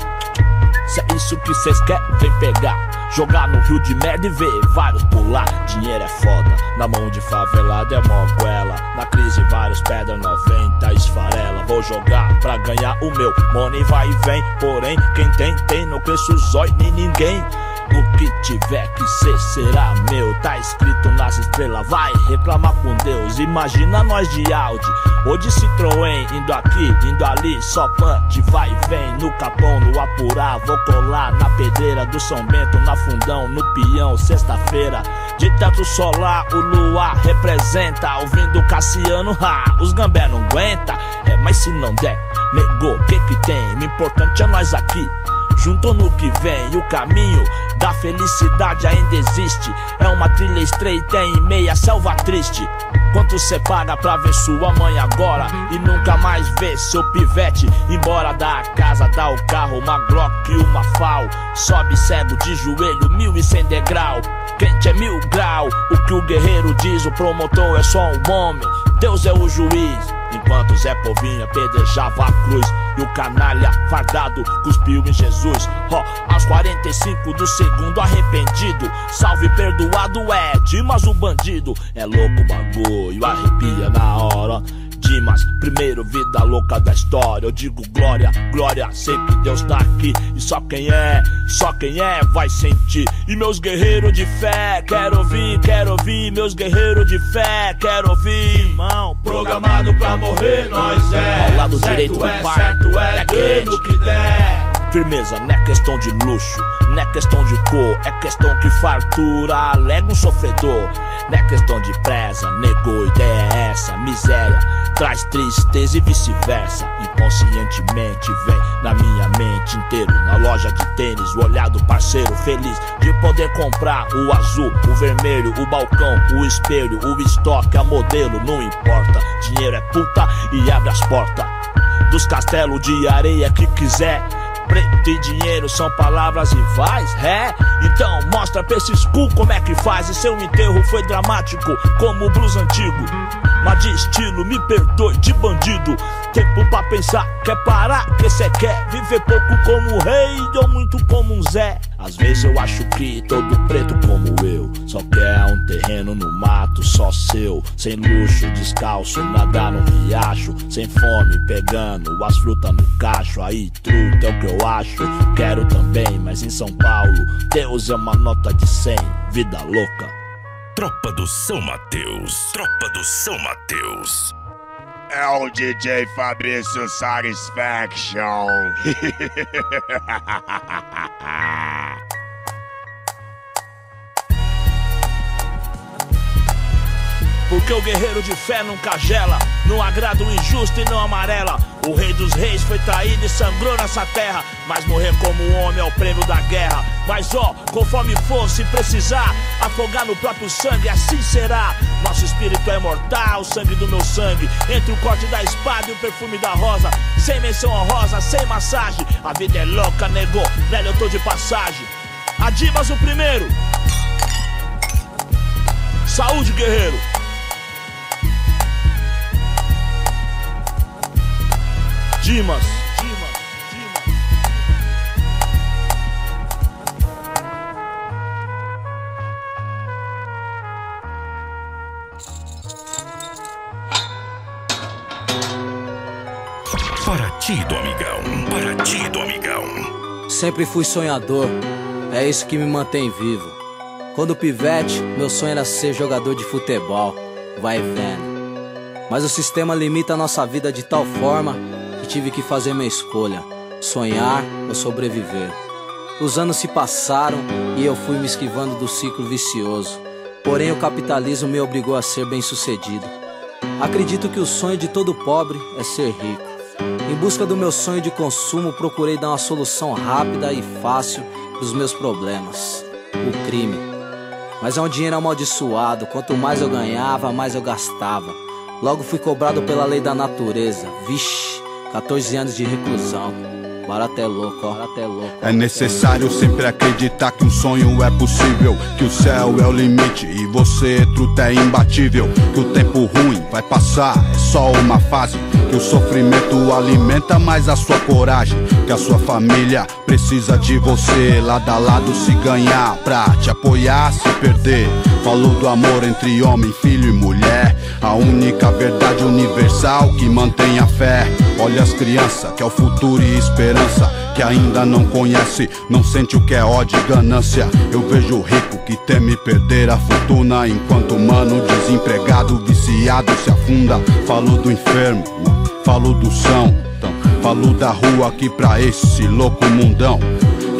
Se é isso que cês querem, vem pegar. Jogar no rio de merda e ver vários pular. Dinheiro é foda, na mão de favelado é mó goela. Na crise, vários pedra 90 esfarela. Vou jogar pra ganhar o meu. Money vai e vem, porém, quem tem, tem. Não cresço zóio nem ninguém. O que tiver que ser será meu. Tá escrito nas estrelas, vai reclamar com Deus. Imagina nós de Audi ou de Citroën, indo aqui, indo ali, só punch, vai e vem. No capão, no apurá, vou colar na pedreira do São Bento, na fundão, no peão, sexta-feira. De teto solar, o luar representa. Ouvindo Cassiano, ha, os gambé não aguenta. É, mas se não der, Negou, que que tem? O importante é nós aqui. Junto no que vem, o caminho da felicidade ainda existe. É uma trilha estreita em meia selva triste. Quanto cê paga pra ver sua mãe agora e nunca mais ver seu pivete? Embora da casa, dá o carro, uma Glock e uma FAL. Sobe cego de joelho, mil e cem degrau. Quente é mil grau. O que o guerreiro diz, o promotor é só um homem. Deus é o juiz. Enquanto Zé Povinho apedrejava a cruz E o canalha fardado cuspiu em Jesus. Ó, oh, aos 45 do segundo arrependido. Salve perdoado é Dimas o bandido. É louco o bagulho, arrepia na hora Dimas, primeiro vida louca da história. Eu digo glória, glória, sei que Deus tá aqui. E só quem é, só quem é vai sentir. E meus guerreiros de fé, quero ouvir, quero ouvir. Meus guerreiros de fé, quero ouvir. Irmão, programado pra morrer, nós é. Ao lado certo direito é, pai, certo é, é que der. Firmeza, não é questão de luxo, não é questão de cor, é questão que fartura alega um sofredor. Não é questão de presa, negou, ideia é essa, miséria traz tristeza e vice-versa. Inconscientemente vem na minha mente inteiro, na loja de tênis, o olhar do parceiro feliz de poder comprar o azul, o vermelho, o balcão, o espelho, o estoque, a modelo, não importa. Dinheiro é puta e abre as portas dos castelos de areia que quiser. Preto e dinheiro são palavras rivais, é? Então mostra pra esses cu como é que faz. E seu enterro foi dramático, como o blues antigo. Mas de estilo, me perdoe, de bandido. Tempo pra pensar, quer parar, que cê quer viver pouco como rei ou muito como um Zé. Às vezes eu acho que todo preto como eu só quer um terreno no mato só seu, sem luxo, descalço, nadar no riacho, sem fome, pegando as frutas no cacho. Aí, truta é o que eu acho. Quero também, mas em São Paulo, Deus é uma nota de 100, vida louca.
Tropa do São Mateus, Tropa do São Mateus.
É o DJ Fabrício Satisfaction.
Porque o guerreiro de fé nunca gela, não agrada o injusto e não amarela. O rei dos reis foi traído e sangrou nessa terra, mas morrer como homem é o prêmio da guerra. Mas ó, conforme for, se precisar, afogar no próprio sangue, assim será. Nosso espírito é mortal, o sangue do meu sangue, entre o corte da espada e o perfume da rosa. Sem menção honrosa, sem massagem, a vida é louca, negou, velho, eu tô de passagem. Adimas o primeiro. Saúde, guerreiro. Dimas.
Para ti, do amigão. Para ti, do amigão.
Sempre fui sonhador. É isso que me mantém vivo. Quando pivete, meu sonho era ser jogador de futebol. Vai vendo. Mas o sistema limita a nossa vida de tal forma que tive que fazer minha escolha: sonhar ou sobreviver. Os anos se passaram e eu fui me esquivando do ciclo vicioso. Porém, o capitalismo me obrigou a ser bem-sucedido. Acredito que o sonho de todo pobre é ser rico. Em busca do meu sonho de consumo, procurei dar uma solução rápida e fácil para os meus problemas: o crime. Mas é um dinheiro amaldiçoado, quanto mais eu ganhava, mais eu gastava. Logo fui cobrado pela lei da natureza. Vixe, 14 anos de reclusão. Barato é louco, barato é louco.
É necessário sempre acreditar que um sonho é possível. Que o céu é o limite e você, truta, é imbatível. Que o tempo ruim vai passar, é só uma fase. Que o sofrimento alimenta mais a sua coragem. Que a sua família precisa de você. Lado a lado se ganhar, pra te apoiar, se perder. Falou do amor entre homem, filho e mulher. A única verdade universal que mantém a fé. Olha as crianças, que é o futuro e esperança. Que ainda não conhece, não sente o que é ódio e ganância. Eu vejo o rico que teme perder a fortuna. Enquanto o mano desempregado, viciado se afunda. Falou do enfermo, falou do são. Falo da rua aqui pra esse louco mundão.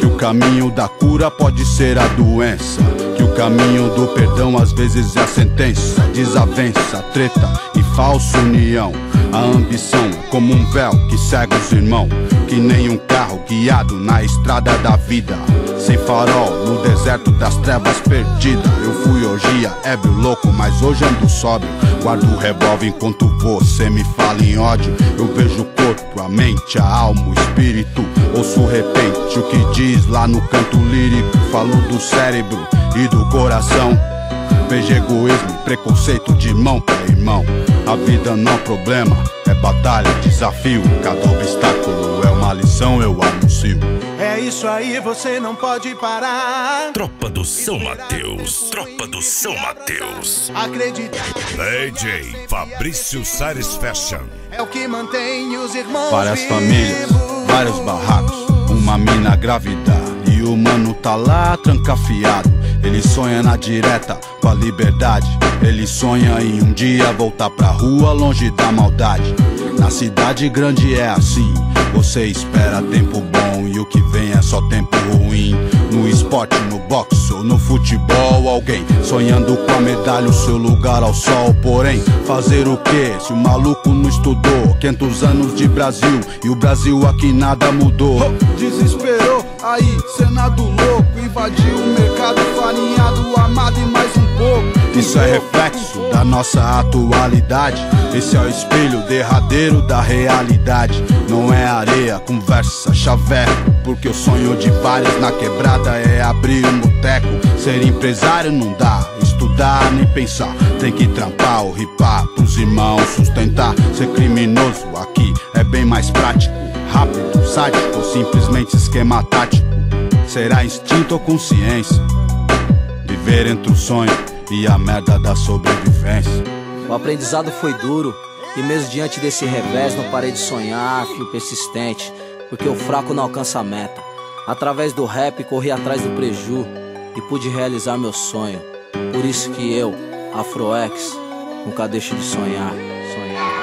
Que o caminho da cura pode ser a doença. Que o caminho do perdão às vezes é a sentença. Desavença, treta e falsa união. A ambição como um véu que cega os irmãos, que nem um carro guiado na estrada da vida. Sem farol, no deserto das trevas perdida. Eu fui orgia, ébrio louco, mas hoje ando sóbrio. Guardo o revólver enquanto você me fala em ódio. Eu vejo o corpo, a mente, a alma, o espírito. Ouço repente o que diz lá no canto lírico. Falo do cérebro e do coração. Vejo egoísmo preconceito de mão pra irmão. A vida não é problema, é batalha, desafio. Cada obstáculo uma lição, eu anuncio.
É isso aí, você não pode parar.
Tropa do São Mateus, Tropa do São Mateus.
Acredita.
DJ Fabrício Sares Fashion.
É o que mantém os irmãos.
Várias
vivos.
famílias, vários barracos, uma mina grávida e o mano tá lá trancafiado. Ele sonha na direta com a liberdade. Ele sonha em um dia voltar pra rua longe da maldade. Na cidade grande é assim. Você espera tempo bom e o que vem é só tempo ruim. No esporte, no boxe ou no futebol, alguém sonhando com a medalha, o seu lugar ao sol. Porém, fazer o que se o maluco não estudou? 500 anos de Brasil e o Brasil aqui nada mudou.
Desesperou, aí, Senado louco, invadiu o mercado farinhado, amado e mais um pouco.
Isso é reflexo da nossa atualidade. Esse é o espelho derradeiro da realidade. Não é areia, conversa, chaveco. Porque o sonho de vários na quebrada é abrir um boteco. Ser empresário não dá, estudar nem pensar. Tem que trampar ou ripar pros irmãos sustentar. Ser criminoso aqui é bem mais prático. Rápido, sádico ou simplesmente esquema tático. Será instinto ou consciência? Viver entre o sonho e a merda da sobrevivência.
O aprendizado foi duro e mesmo diante desse revés não parei de sonhar, fui persistente, porque o fraco não alcança a meta. Através do rap corri atrás do preju e pude realizar meu sonho. Por isso que eu, Afroex, nunca deixo de sonhar, sonhar.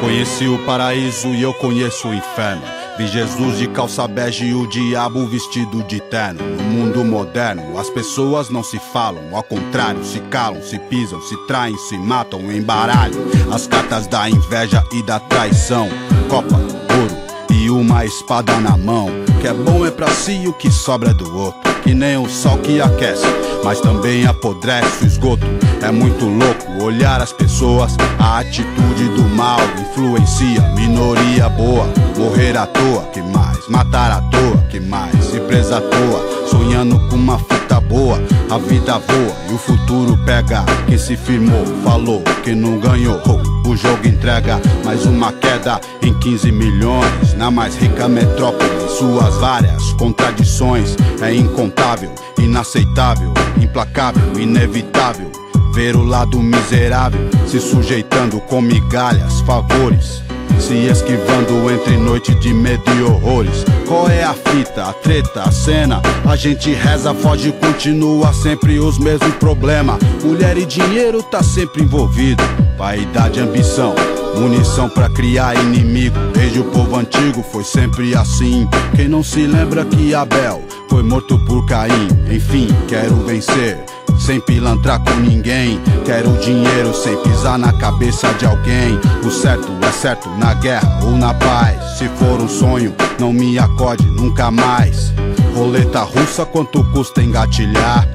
Conheci o paraíso e eu conheço o inferno. Vi Jesus de calça bege e o diabo vestido de terno. No mundo moderno, as pessoas não se falam, ao contrário, se calam, se pisam, se traem, se matam, embaralham. As cartas da inveja e da traição. Copa, ouro e uma espada na mão. O que é bom é pra si, o que sobra é do outro. Que nem o sol que aquece, mas também apodrece o esgoto. É muito louco olhar as pessoas, a atitude do mal influencia. Minoria boa, morrer à toa, que mais? Matar à toa, que mais? Ir presa à toa, sonhando com uma fita boa. A vida voa e o futuro pega. Quem se firmou, falou que não ganhou. O jogo entrega mais uma queda em 15 milhões. Na mais rica metrópole, suas várias contradições. É incontável, inaceitável, implacável, inevitável. Ver o lado miserável se sujeitando com migalhas, favores. Se esquivando entre noite de medo e horrores. Qual é a fita, a treta, a cena? A gente reza, foge continua sempre os mesmos problemas. Mulher e dinheiro tá sempre envolvido. Vaidade, ambição, munição pra criar inimigo. Desde o povo antigo foi sempre assim. Quem não se lembra que Abel foi morto por Caim? Enfim, quero vencer sem pilantrar com ninguém. Quero dinheiro sem pisar na cabeça de alguém. O certo é certo na guerra ou na paz. Se for um sonho, não me acorde nunca mais. Roleta russa, quanto custa engatilhar?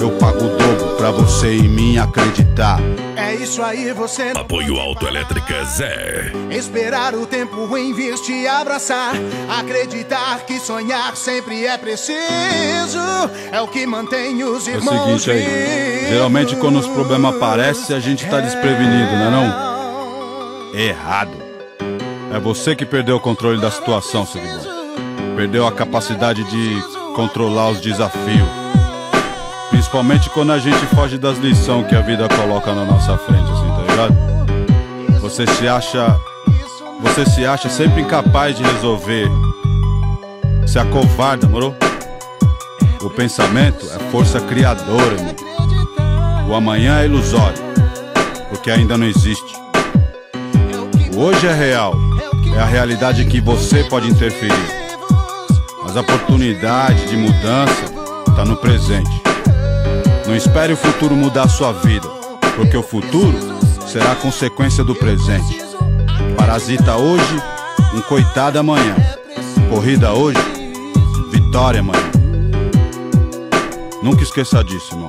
Eu pago dobro pra você em mim acreditar.
É isso aí, você não
Apoio Autoelétrica Zé.
Esperar o tempo ruim vir te abraçar. Acreditar que sonhar sempre é preciso. É o que mantém os
É o
irmãos
seguinte aí, geralmente quando os problemas aparecem, a gente tá desprevenido, não é não? Errado. É você que perdeu o controle da situação, seguidor. Perdeu a capacidade de controlar os desafios. Principalmente quando a gente foge das lições que a vida coloca na nossa frente, assim, tá ligado? Você se acha. Você se acha sempre incapaz de resolver. Se acovarda, moro? O pensamento é força criadora, irmão. O amanhã é ilusório, porque ainda não existe. O hoje é real, é a realidade que você pode interferir. Mas a oportunidade de mudança está no presente. Não espere o futuro mudar sua vida, porque o futuro será consequência do presente. Parasita hoje, um coitado amanhã. Corrida hoje, vitória amanhã. Nunca esqueça disso, irmão.